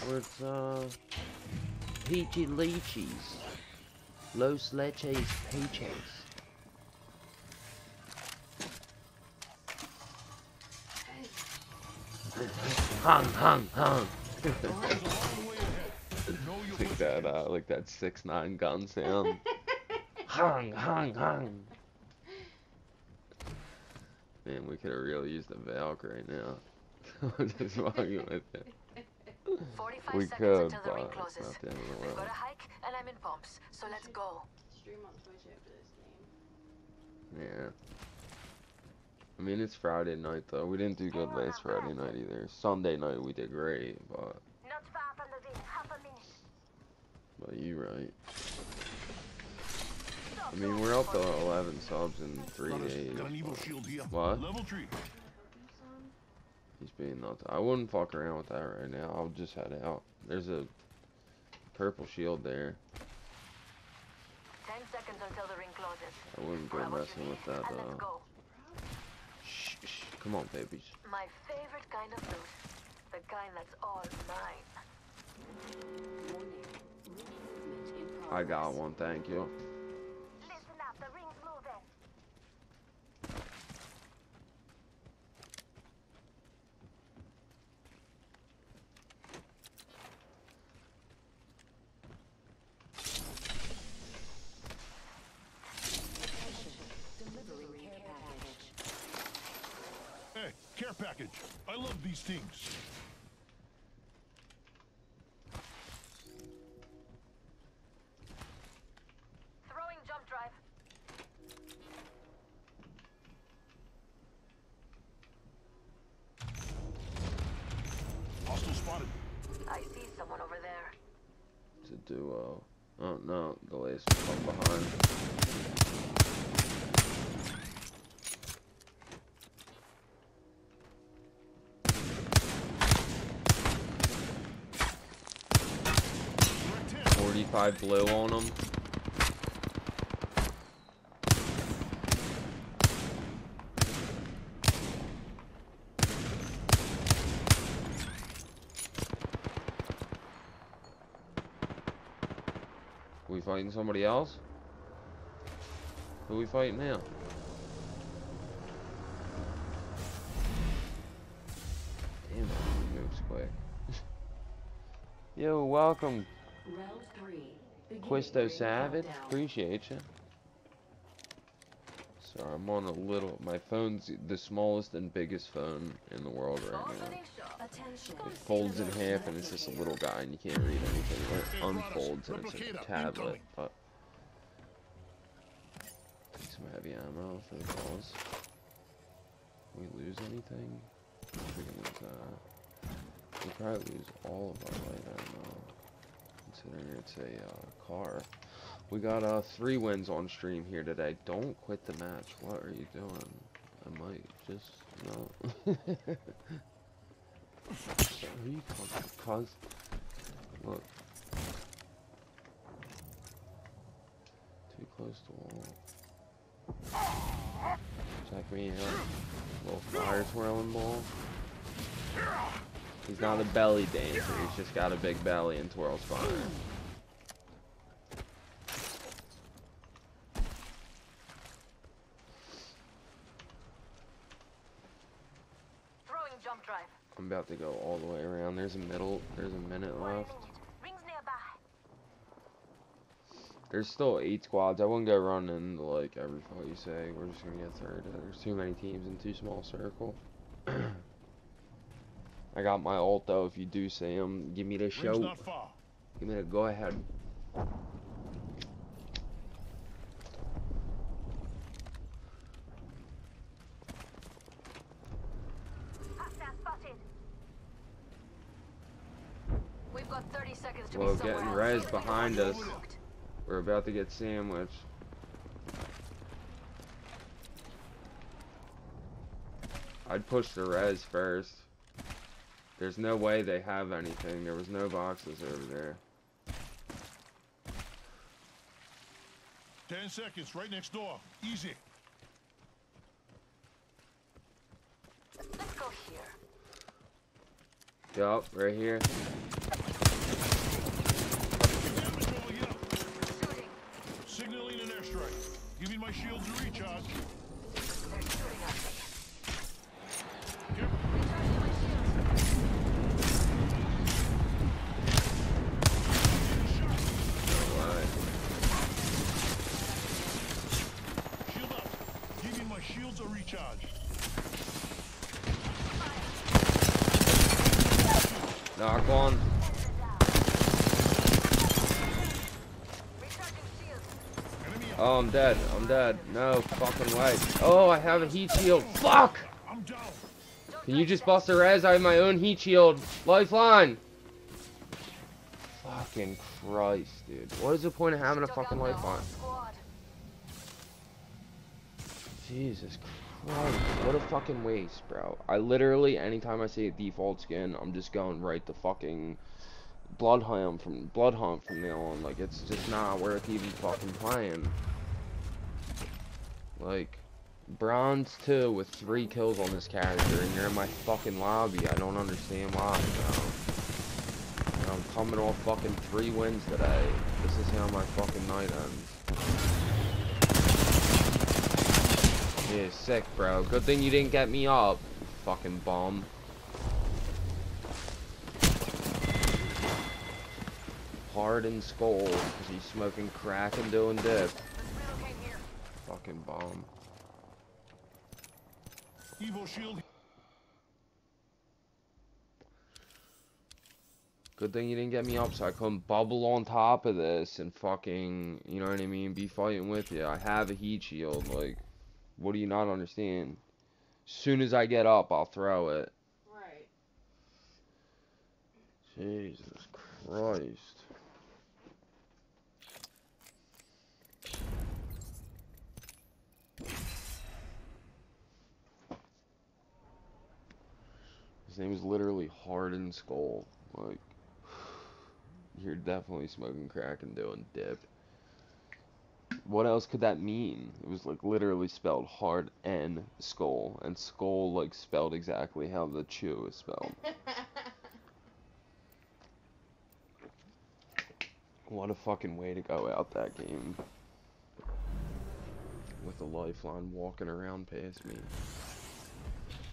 Speaker 1: Or it's uh peachy lychees. Los leches peaches. hung, hung, hung. like that, uh, like that six nine gun sound. hung, hung, hung. Man, we could have really used the Valk right now. I'm just walking with it.
Speaker 2: 45
Speaker 1: We
Speaker 2: seconds
Speaker 1: could,
Speaker 2: until the ring
Speaker 1: but
Speaker 2: closes.
Speaker 1: not the end of the
Speaker 2: We've got a hike, and I'm in pumps, so let's go.
Speaker 8: Stream on Twitch after this game.
Speaker 1: Yeah. I mean, it's Friday night though. We didn't do good last Friday night either. Sunday night we did great, but
Speaker 7: Not far from the ring. Half a minute.
Speaker 1: but you right. I mean, we're up to 11 subs in three
Speaker 9: Got,
Speaker 1: days.
Speaker 9: got an Evo shield here.
Speaker 1: What?
Speaker 9: Level 3.
Speaker 1: He's being nuts. I wouldn't fuck around with that right now. I'll just head out. There's a purple shield there.
Speaker 2: 10 seconds until the ring closes.
Speaker 1: I wouldn't go
Speaker 2: Grab
Speaker 1: messing with that.
Speaker 2: and let's go.
Speaker 1: shh, shh. Come on, babies.
Speaker 2: My favorite kind of loot. The kind that's all mine.
Speaker 1: I got one, thank you.
Speaker 7: Listen up. The ring's moving.
Speaker 5: Delivering care package.
Speaker 9: Hey, care package. I
Speaker 1: blue on them. We fighting somebody else? Who we fighting now? Damn moves quick. Yo, welcome.
Speaker 5: Beginning
Speaker 1: Quisto Savage. Appreciate you. Sorry, I'm on a little. My phone's the smallest and biggest phone in the world right now. It folds in half and it's just a little guy and you can't read anything. It unfolds and it's a tablet. But take some heavy ammo for the cause. we lose anything? We lose that. Uh, we probably lose all of our light ammo. Considering it's a uh, car. We got uh three wins on stream here today. Don't quit the match. What are you doing? I might just no. You? Cuz? Look. Too close to wall. Check me out. Little fire swirling ball. He's not a belly dancer, he's just got a big belly and twirls fire.
Speaker 2: Throwing jump drive.
Speaker 1: I'm about to go all the way around. There's a middle, there's a minute left. There's still eight squads. I wouldn't go running like every fight you say. We're just gonna get third. There's too many teams in too small circle. I got my ult though. If you do see him, give me the show. Give me the go ahead.
Speaker 2: We've got 30 seconds to
Speaker 1: Well,
Speaker 2: be somewhere
Speaker 1: getting
Speaker 2: else.
Speaker 1: res
Speaker 2: Get
Speaker 1: behind
Speaker 2: ready.
Speaker 1: us. We're about to get sandwiched. I'd push the res first. There's no way they have anything. There was no boxes over there.
Speaker 9: Ten seconds, right next door. Easy.
Speaker 2: Let's go here.
Speaker 1: Yup, right here.
Speaker 9: Damage over here.
Speaker 2: Shooting.
Speaker 9: Signaling an airstrike. Giving my shields a recharge.
Speaker 2: They're shooting at me.
Speaker 9: Careful.
Speaker 2: Recharging my shields.
Speaker 1: Alright.
Speaker 9: Shield up. Giving my shields a recharge.
Speaker 1: Knock one.
Speaker 2: Recharging shields.
Speaker 9: Enemy up.
Speaker 1: Oh, I'm dead. I'm dead. No fucking way. Oh, I have a heat shield. Fuck!
Speaker 9: I'm down.
Speaker 1: Can you just bust a res? I have my own heat shield. Lifeline! Fucking Christ, dude. What is the point of having a fucking lifeline? Jesus Christ. What a fucking waste, bro. I literally, anytime I see a default skin, I'm just going right to fucking Bloodhound from Bloodhunt from now on. Like, it's just not worth even fucking playing. Like, bronze 2 with 3 kills on this character, and you're in my fucking lobby. I don't understand why, bro. I'm coming off fucking 3 wins today. This is how my fucking night ends. Yeah, sick, bro. Good thing you didn't get me up, fucking bomb. Hard and skull, because he's smoking crack and doing dip.
Speaker 2: Let's relocate here.
Speaker 1: Fucking bomb.
Speaker 9: Evil shield.
Speaker 1: Good thing you didn't get me up so I couldn't bubble on top of this and fucking, you know what I mean, be fighting with you. I have a heat shield, like, what do you not understand? Soon as I get up, I'll throw it.
Speaker 8: Right.
Speaker 1: Jesus Christ. His name is literally Hardened Skull. Like, you're definitely smoking crack and doing dip. What else could that mean? It was like literally spelled hard N skull, and skull like spelled exactly how the chew is spelled. What a fucking way to go out that game. With a lifeline walking around past me.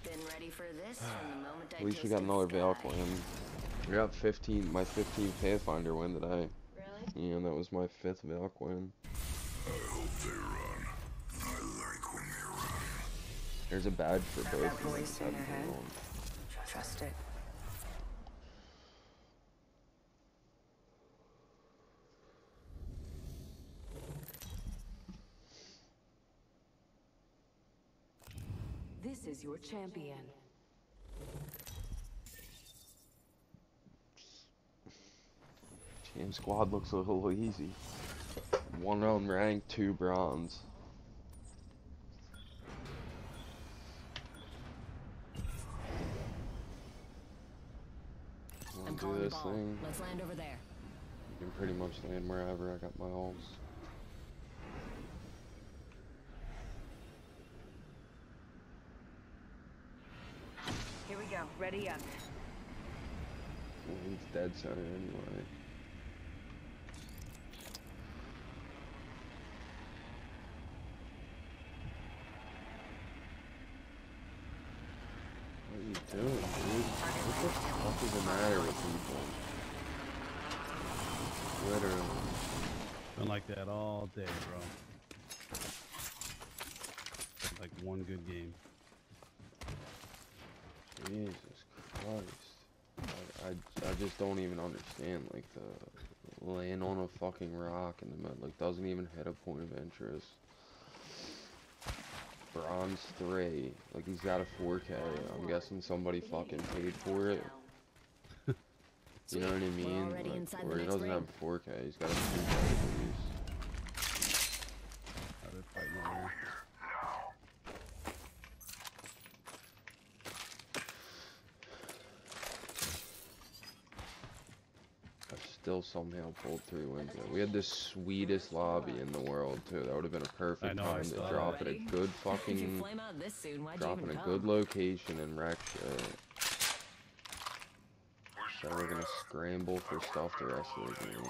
Speaker 5: Been ready for this from the moment
Speaker 1: At least we got another
Speaker 5: sky.
Speaker 1: Valk win. I got 15, my 15th Pathfinder win today.
Speaker 8: Really?
Speaker 1: Yeah, and that was my fifth Valk win. There's a badge for both.
Speaker 5: that
Speaker 1: of them,
Speaker 5: voice in your
Speaker 1: haven't
Speaker 5: head?
Speaker 1: you,
Speaker 5: Trust it.
Speaker 2: This is your champion.
Speaker 1: Team squad looks a little easy. One unranked, two bronze.
Speaker 5: I'm
Speaker 1: Wanna do
Speaker 5: calling
Speaker 1: this
Speaker 5: ball.
Speaker 1: thing?
Speaker 5: Let's land over there.
Speaker 1: You can pretty much land wherever I got my holes.
Speaker 2: Here we go. Ready up.
Speaker 1: Well, he's dead center anyway. Doing, dude? What the fuck is the matter with people? Literally.
Speaker 11: Been like that all day, bro. Like one good game.
Speaker 1: Jesus Christ. I, I, I just don't even understand, like, the laying on a fucking rock in the middle, like, doesn't even hit a point of interest. Bronze 3, like, he's got a 4K, I'm guessing somebody fucking paid for it. You know what I mean? Like, or he doesn't have 4K, he's got a 2K at least.
Speaker 11: Oh, they're fighting over here.
Speaker 1: I still pulled three wins there. We had the sweetest lobby in the world too. That would have been a perfect
Speaker 11: know,
Speaker 1: time to
Speaker 11: saw
Speaker 1: drop
Speaker 5: that.
Speaker 1: at a good
Speaker 5: If you
Speaker 1: fucking
Speaker 5: flame out this soon, why'd
Speaker 1: drop
Speaker 5: you
Speaker 1: in a
Speaker 5: come?
Speaker 1: good location and wreck uh, shit. So we're gonna scramble for stuff the rest of the game.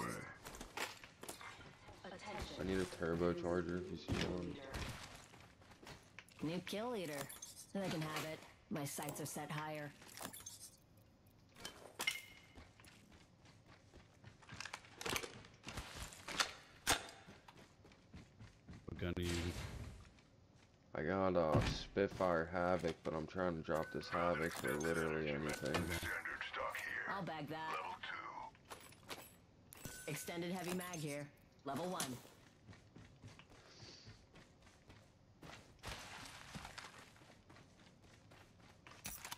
Speaker 1: I need a turbocharger if you see one.
Speaker 5: New kill leader. They can have it. My sights are set higher.
Speaker 11: What gun are you using?
Speaker 1: I got a uh, Spitfire Havoc, but I'm trying to drop this Havoc for literally anything.
Speaker 5: I'll bag that. Extended heavy mag here. Level one.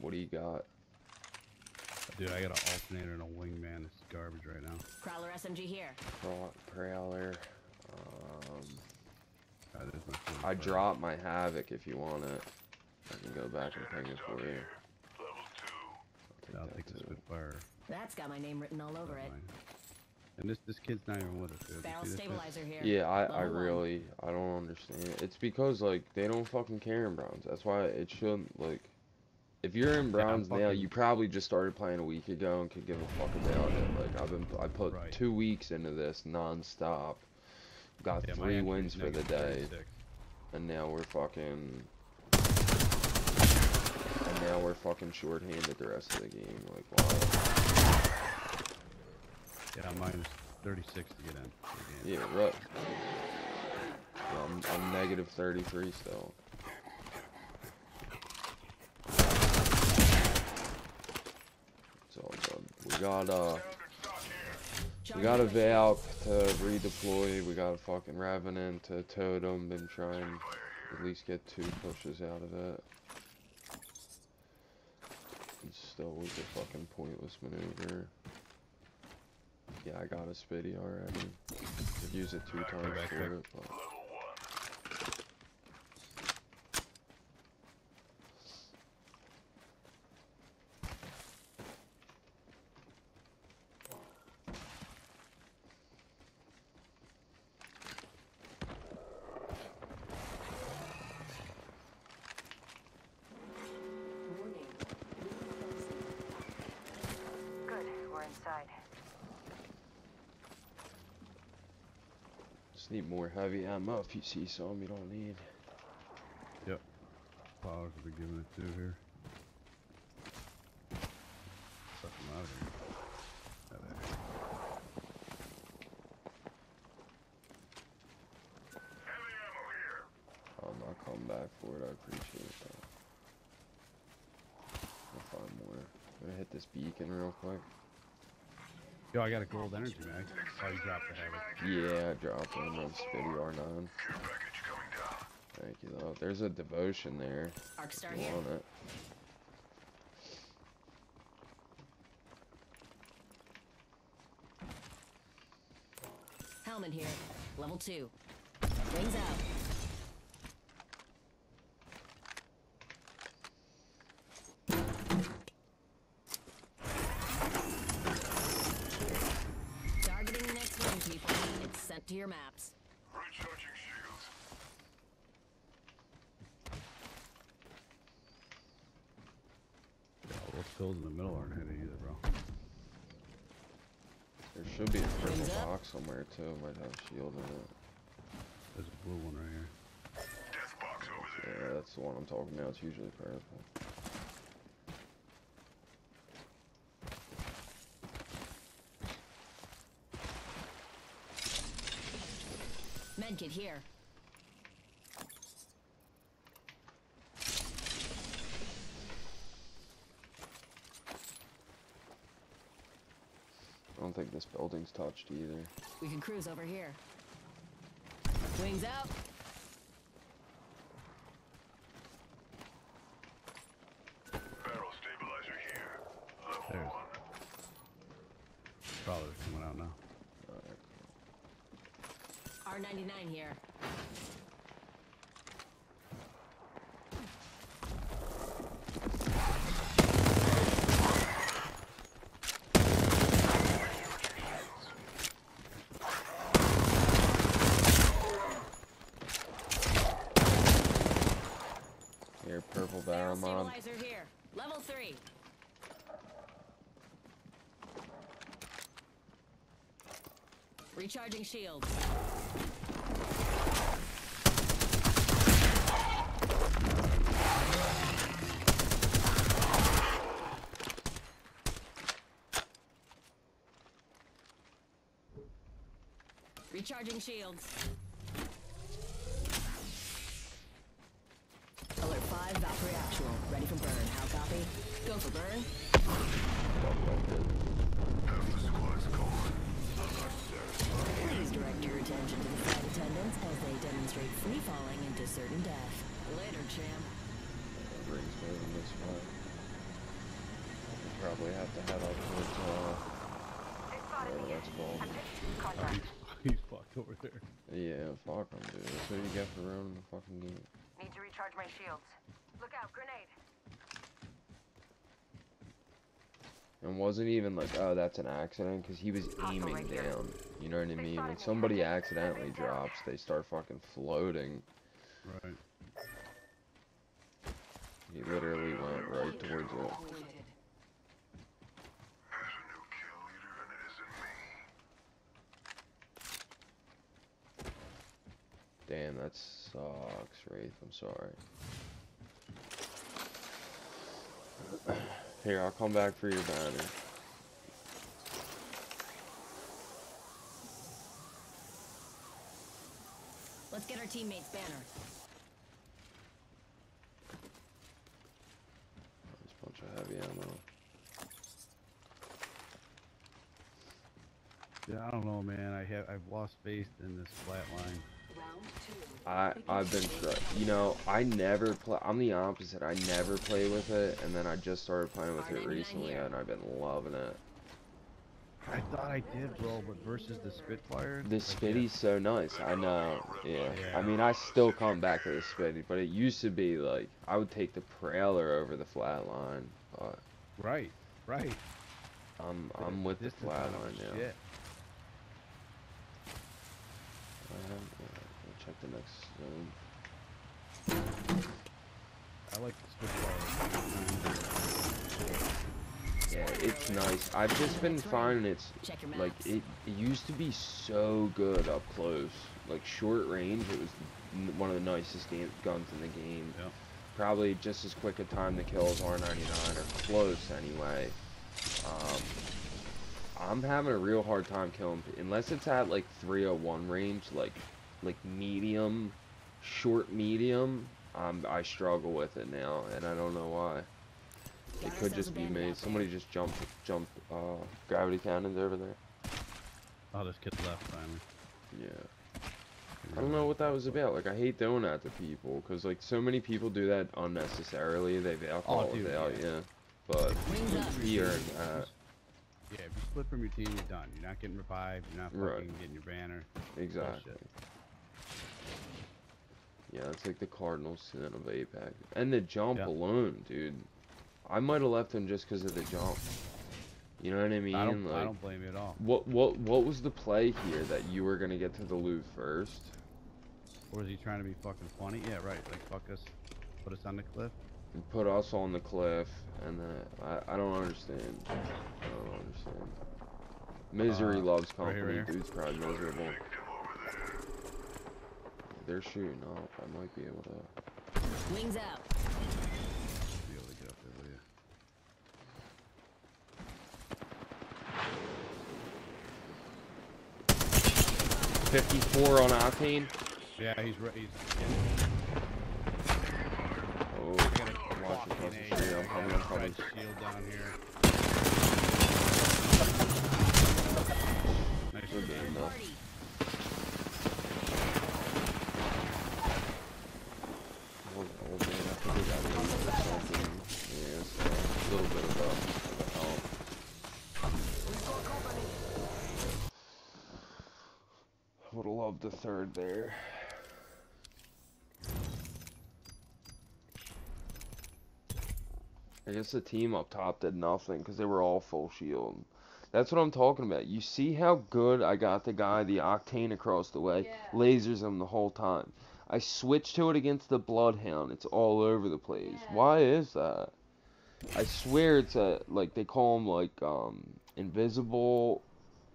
Speaker 1: What do you got?
Speaker 11: Dude, I got an alternator and a wingman. It's garbage right now.
Speaker 5: Prowler SMG here.
Speaker 1: Pro- Prowler. Um,
Speaker 11: Ah, there's my Oh,
Speaker 1: I
Speaker 11: Spitfire.
Speaker 1: dropped my Havoc if you want it. I can go back and ping it for you.
Speaker 11: I'll
Speaker 1: that
Speaker 11: take the
Speaker 1: too.
Speaker 11: Spitfire.
Speaker 5: That's got my name written all over it.
Speaker 11: And this this kid's not even with us, dude.
Speaker 5: Barrel
Speaker 11: see this shit?
Speaker 5: stabilizer here.
Speaker 1: Yeah, I, I
Speaker 5: Level one.
Speaker 1: really, I don't understand. It's because, like, they don't fucking care in Bronze. That's why it shouldn't, like, if you're in Bronze now,
Speaker 11: fucking-
Speaker 1: you probably just started playing a week ago and could give a fuck about it. Like, I've been, I put
Speaker 11: Right.
Speaker 1: two weeks into this non-stop. Got
Speaker 11: Yeah,
Speaker 1: three wins for the day.
Speaker 11: 36.
Speaker 1: And now we're fucking... And now we're fucking shorthanded the rest of the game. Like, why?
Speaker 11: Yeah, minus 36 to get in.
Speaker 1: Yeah, right. I'm, I'm negative 33 still. It's all good. We got, uh, we got a Valk to redeploy. We got a fucking Revenant to Totem. Been trying to at least get two pushes out of it. It still was a fucking pointless maneuver. Yeah, I got a Spitty already. Could use it two times for it, but...
Speaker 2: Warning. Good. We're inside.
Speaker 1: Just need more heavy ammo if you see some you don't need.
Speaker 11: Yep. Powers will be giving it to here. Suck them out of here. Out of there.
Speaker 1: I'll not come back for it, I appreciate that. I'll find more. I'm gonna hit this beacon real quick.
Speaker 11: Yo, I got a gold energy mag. Oh, you dropped the Havoc.
Speaker 1: Yeah, I dropped one on Spitty R9. Thank you though. There's a devotion there.
Speaker 5: Arc star
Speaker 1: if you
Speaker 5: here.
Speaker 1: want it.
Speaker 5: Helmet here. Level two. Wings out. Targeting the next one, people. It's sent to your maps.
Speaker 11: Yeah, those pills in the middle aren't hitting either, bro.
Speaker 1: There should be a purple box somewhere too. Might have a shield in it.
Speaker 11: There's a blue one right here.
Speaker 1: Yeah, that's the one I'm talking about. It's usually purple.
Speaker 5: Medkit here.
Speaker 1: I don't think this building's touched either.
Speaker 5: We can cruise over here. Wings out.
Speaker 11: There's. Prowler's coming out now.
Speaker 1: Alright,
Speaker 5: R99 here.
Speaker 1: Here, purple
Speaker 5: Barrel
Speaker 1: barrel mod.
Speaker 5: stabilizer here. Level three. Recharging shields. Recharging shields. Alert 5, Valkyrie actual. Ready for burn. How copy? Go for burn. Please direct your attention to the flight attendants they demonstrate free falling into certain death. Later, champ.
Speaker 1: Brings moving this way. Probably have to head up towards uh, whatever that's called.
Speaker 11: He's fucked over there.
Speaker 1: Yeah, fuck him, dude. That's what you get for ruining the fucking game.
Speaker 2: Need to recharge my shields. Look out, grenade.
Speaker 1: And wasn't even like, oh, that's an accident, because he was aiming
Speaker 2: right here.
Speaker 1: down. You know what I mean? When somebody accidentally drops, they start fucking floating.
Speaker 11: Right.
Speaker 1: He literally went right towards it. Damn, that sucks, Wraith. I'm sorry. Here, I'll come back for your banner.
Speaker 5: Let's get our teammates' banner.
Speaker 1: There's a bunch of heavy ammo.
Speaker 11: Yeah, I don't know, man. I have I've lost faith in this flat line.
Speaker 1: I I've been you know I never play. I'm the opposite. I never play with it, and then I just started playing with it recently, and I've been loving it.
Speaker 11: I thought I did, bro, but versus the Spitfire.
Speaker 1: The Spitty's so nice. I know. Yeah.
Speaker 11: Yeah.
Speaker 1: I mean, I still come back to the Spitty, but it used to be like I would take the Prowler over the Flatline. But.
Speaker 11: Right, right.
Speaker 1: I'm I'm with the Flatline now.
Speaker 11: shit.
Speaker 1: Uh, we'll check the next zone.
Speaker 11: I like the Spitfire.
Speaker 1: Yeah, it's nice. I've just been finding it's like it, it used to be so good up close. Like short range, it was one of the nicest game, guns in the game.
Speaker 11: Yep.
Speaker 1: Probably just as quick a time to kill as R99 or close anyway. Um, I'm having a real hard time killing unless it's at like 301 range, like like medium, short medium. Um, I struggle with it now, and I don't know why. It
Speaker 5: Got
Speaker 1: could just be me. Somebody just jumped, jumped, uh, gravity cannons over there.
Speaker 11: Oh, this kid left finally.
Speaker 1: Yeah. I don't know what that was about. Like, I hate doing that to people, because, like, so many people do that unnecessarily. They bail call
Speaker 11: dude,
Speaker 1: it out,
Speaker 11: yeah.
Speaker 1: yeah. But
Speaker 5: Wings up.
Speaker 1: he earned that.
Speaker 11: Yeah, if you split from your team, you're done. You're not getting revived. You're not
Speaker 1: Right.
Speaker 11: fucking getting your banner.
Speaker 1: Exactly. Yeah, it's like the cardinal sin of Apex. And the jump
Speaker 11: Yeah.
Speaker 1: alone, dude. I might have left him just because of the jump. You know what I mean?
Speaker 11: I don't.
Speaker 1: like,
Speaker 11: I don't blame you at all.
Speaker 1: What what what was the play here that you were gonna get to the loot first?
Speaker 11: Or is he trying to be fucking funny? Yeah, right. Like fuck us, put us on the cliff.
Speaker 1: and put us on the cliff, and then I, I don't understand. I don't understand. Misery
Speaker 11: Uh,
Speaker 1: loves
Speaker 11: right
Speaker 1: company.
Speaker 11: here, right here.
Speaker 1: Dude's probably miserable. They're shooting up. I might be able to.
Speaker 5: Wings out.
Speaker 11: Be able to get up there with you.
Speaker 1: 54 on Octane.
Speaker 11: Yeah, he's right. He's.
Speaker 1: Oh,
Speaker 11: Yeah, gotta
Speaker 1: watch across the
Speaker 11: A,
Speaker 1: street. I'm coming. I'm coming.
Speaker 11: Shield down here. Nice
Speaker 1: We're good enough.
Speaker 5: Party.
Speaker 1: Hold on, hold on. I think we got loot or something. Yeah, so a little bit of a, of a help. The third there. I guess the team up top did nothing because they were all full shield. That's what I'm talking about. You see how good I got the guy, the Octane across the way,
Speaker 8: Yeah.
Speaker 1: lasers him the whole time. I switch to it against the Bloodhound. It's all over the place.
Speaker 8: Yeah.
Speaker 1: Why is that? I swear it's a like they call them like um invisible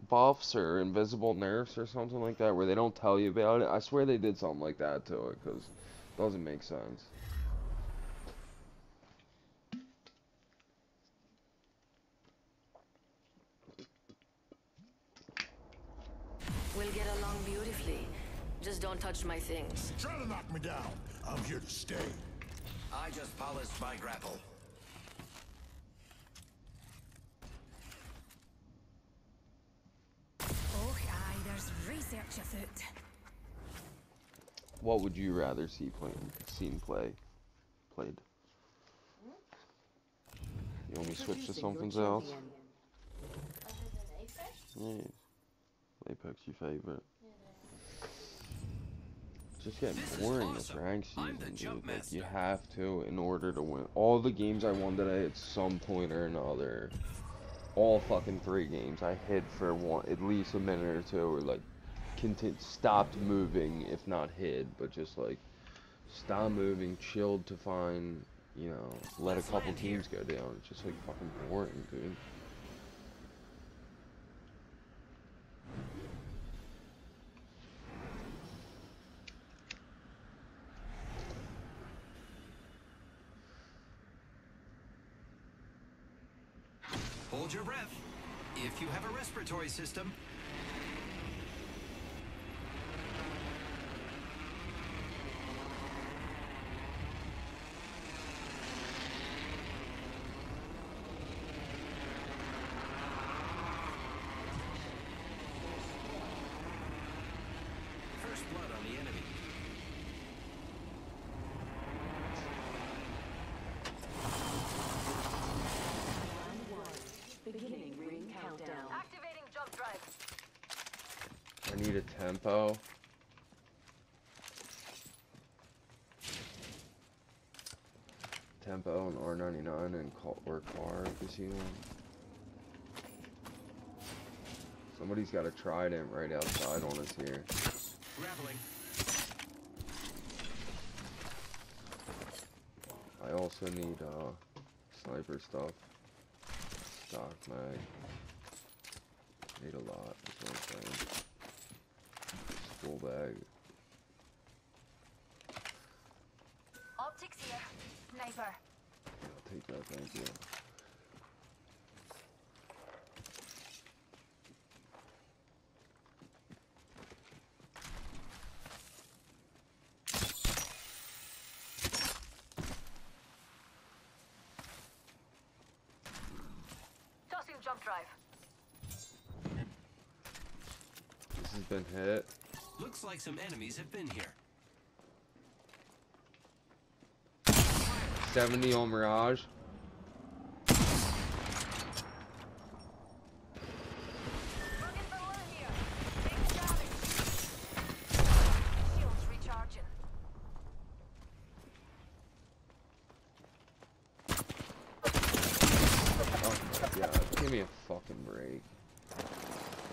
Speaker 1: buffs or invisible nerfs or something like that where they don't tell you about it. I swear they did something like that to it because it doesn't make sense.
Speaker 2: We'll get along beautifully. Just don't touch my things.
Speaker 9: Try to knock me down. I'm here to stay.
Speaker 10: I just polished my grapple.
Speaker 5: Oh, aye, there's research afoot.
Speaker 1: What would you rather see play, seen play, played? You want me to switch to something else?
Speaker 8: Other than Apex?
Speaker 1: Yeah. Apex your favorite. It's just getting
Speaker 10: This is
Speaker 1: boring this
Speaker 10: awesome.
Speaker 1: rank
Speaker 10: I'm the
Speaker 1: season, dude. Like you have to in order to win. All the games I won today at some point or another. All fucking three games. I hid for one at least a minute or two or like content stopped moving if not hid, but just like stop moving, chilled to find, you know, let a couple teams go down. It's just like fucking boring, dude.
Speaker 4: Hold your breath. If you have a respiratory system, first blood on the enemy.
Speaker 2: Beginning ring countdown. Activating jump drive.
Speaker 1: I need a tempo. Tempo and R99 and call or car see one. Somebody's got a trident right outside on us here.
Speaker 4: Grappling.
Speaker 1: I also need uh sniper stuff. stock mag. Need a lot, that's what I'm saying. Full bag.
Speaker 2: Optics here. Sniper.
Speaker 1: I'll take that, thank you.
Speaker 2: Tossing jump drive.
Speaker 1: This has been hit.
Speaker 4: Looks like some enemies have been here.
Speaker 1: 70 on Mirage.
Speaker 2: Looking for one here. Big damage. Shields recharging.
Speaker 1: Oh my god, give me a fucking break.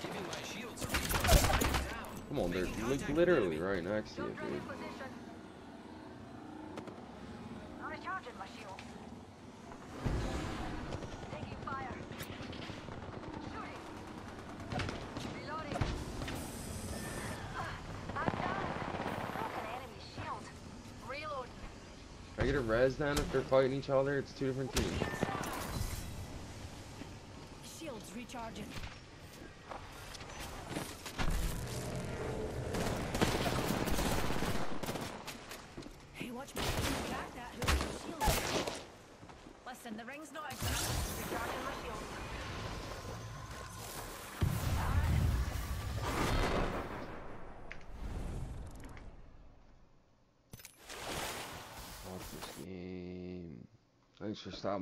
Speaker 4: Giving my shields a recharge. Down.
Speaker 1: Come on, they're
Speaker 4: Making
Speaker 1: li-
Speaker 4: contact with
Speaker 1: literally
Speaker 4: enemy.
Speaker 1: Right next to you,
Speaker 2: Jump drive in
Speaker 1: dude.
Speaker 2: position. Recharging my shield. Taking fire. Shooting. Reloading. I'm down. Broken enemy shield. Reloading.
Speaker 1: Can I get a res then if they're fighting each other? It's two different teams.
Speaker 5: Shields recharging.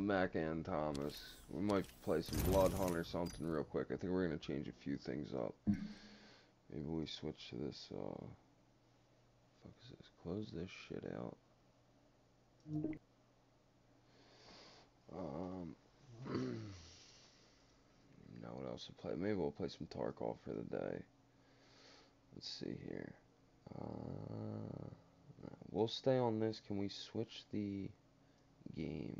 Speaker 1: Stopping back in, Thomas. We might play some Blood Hunt or something real quick. I think we're gonna change a few things up. Maybe we switch to this, uh... Fuck is this? Close this shit out. Um... now what else to play? Maybe we'll play some Tarkov for the day. Let's see here. Uh... We'll stay on this. Can we switch the game?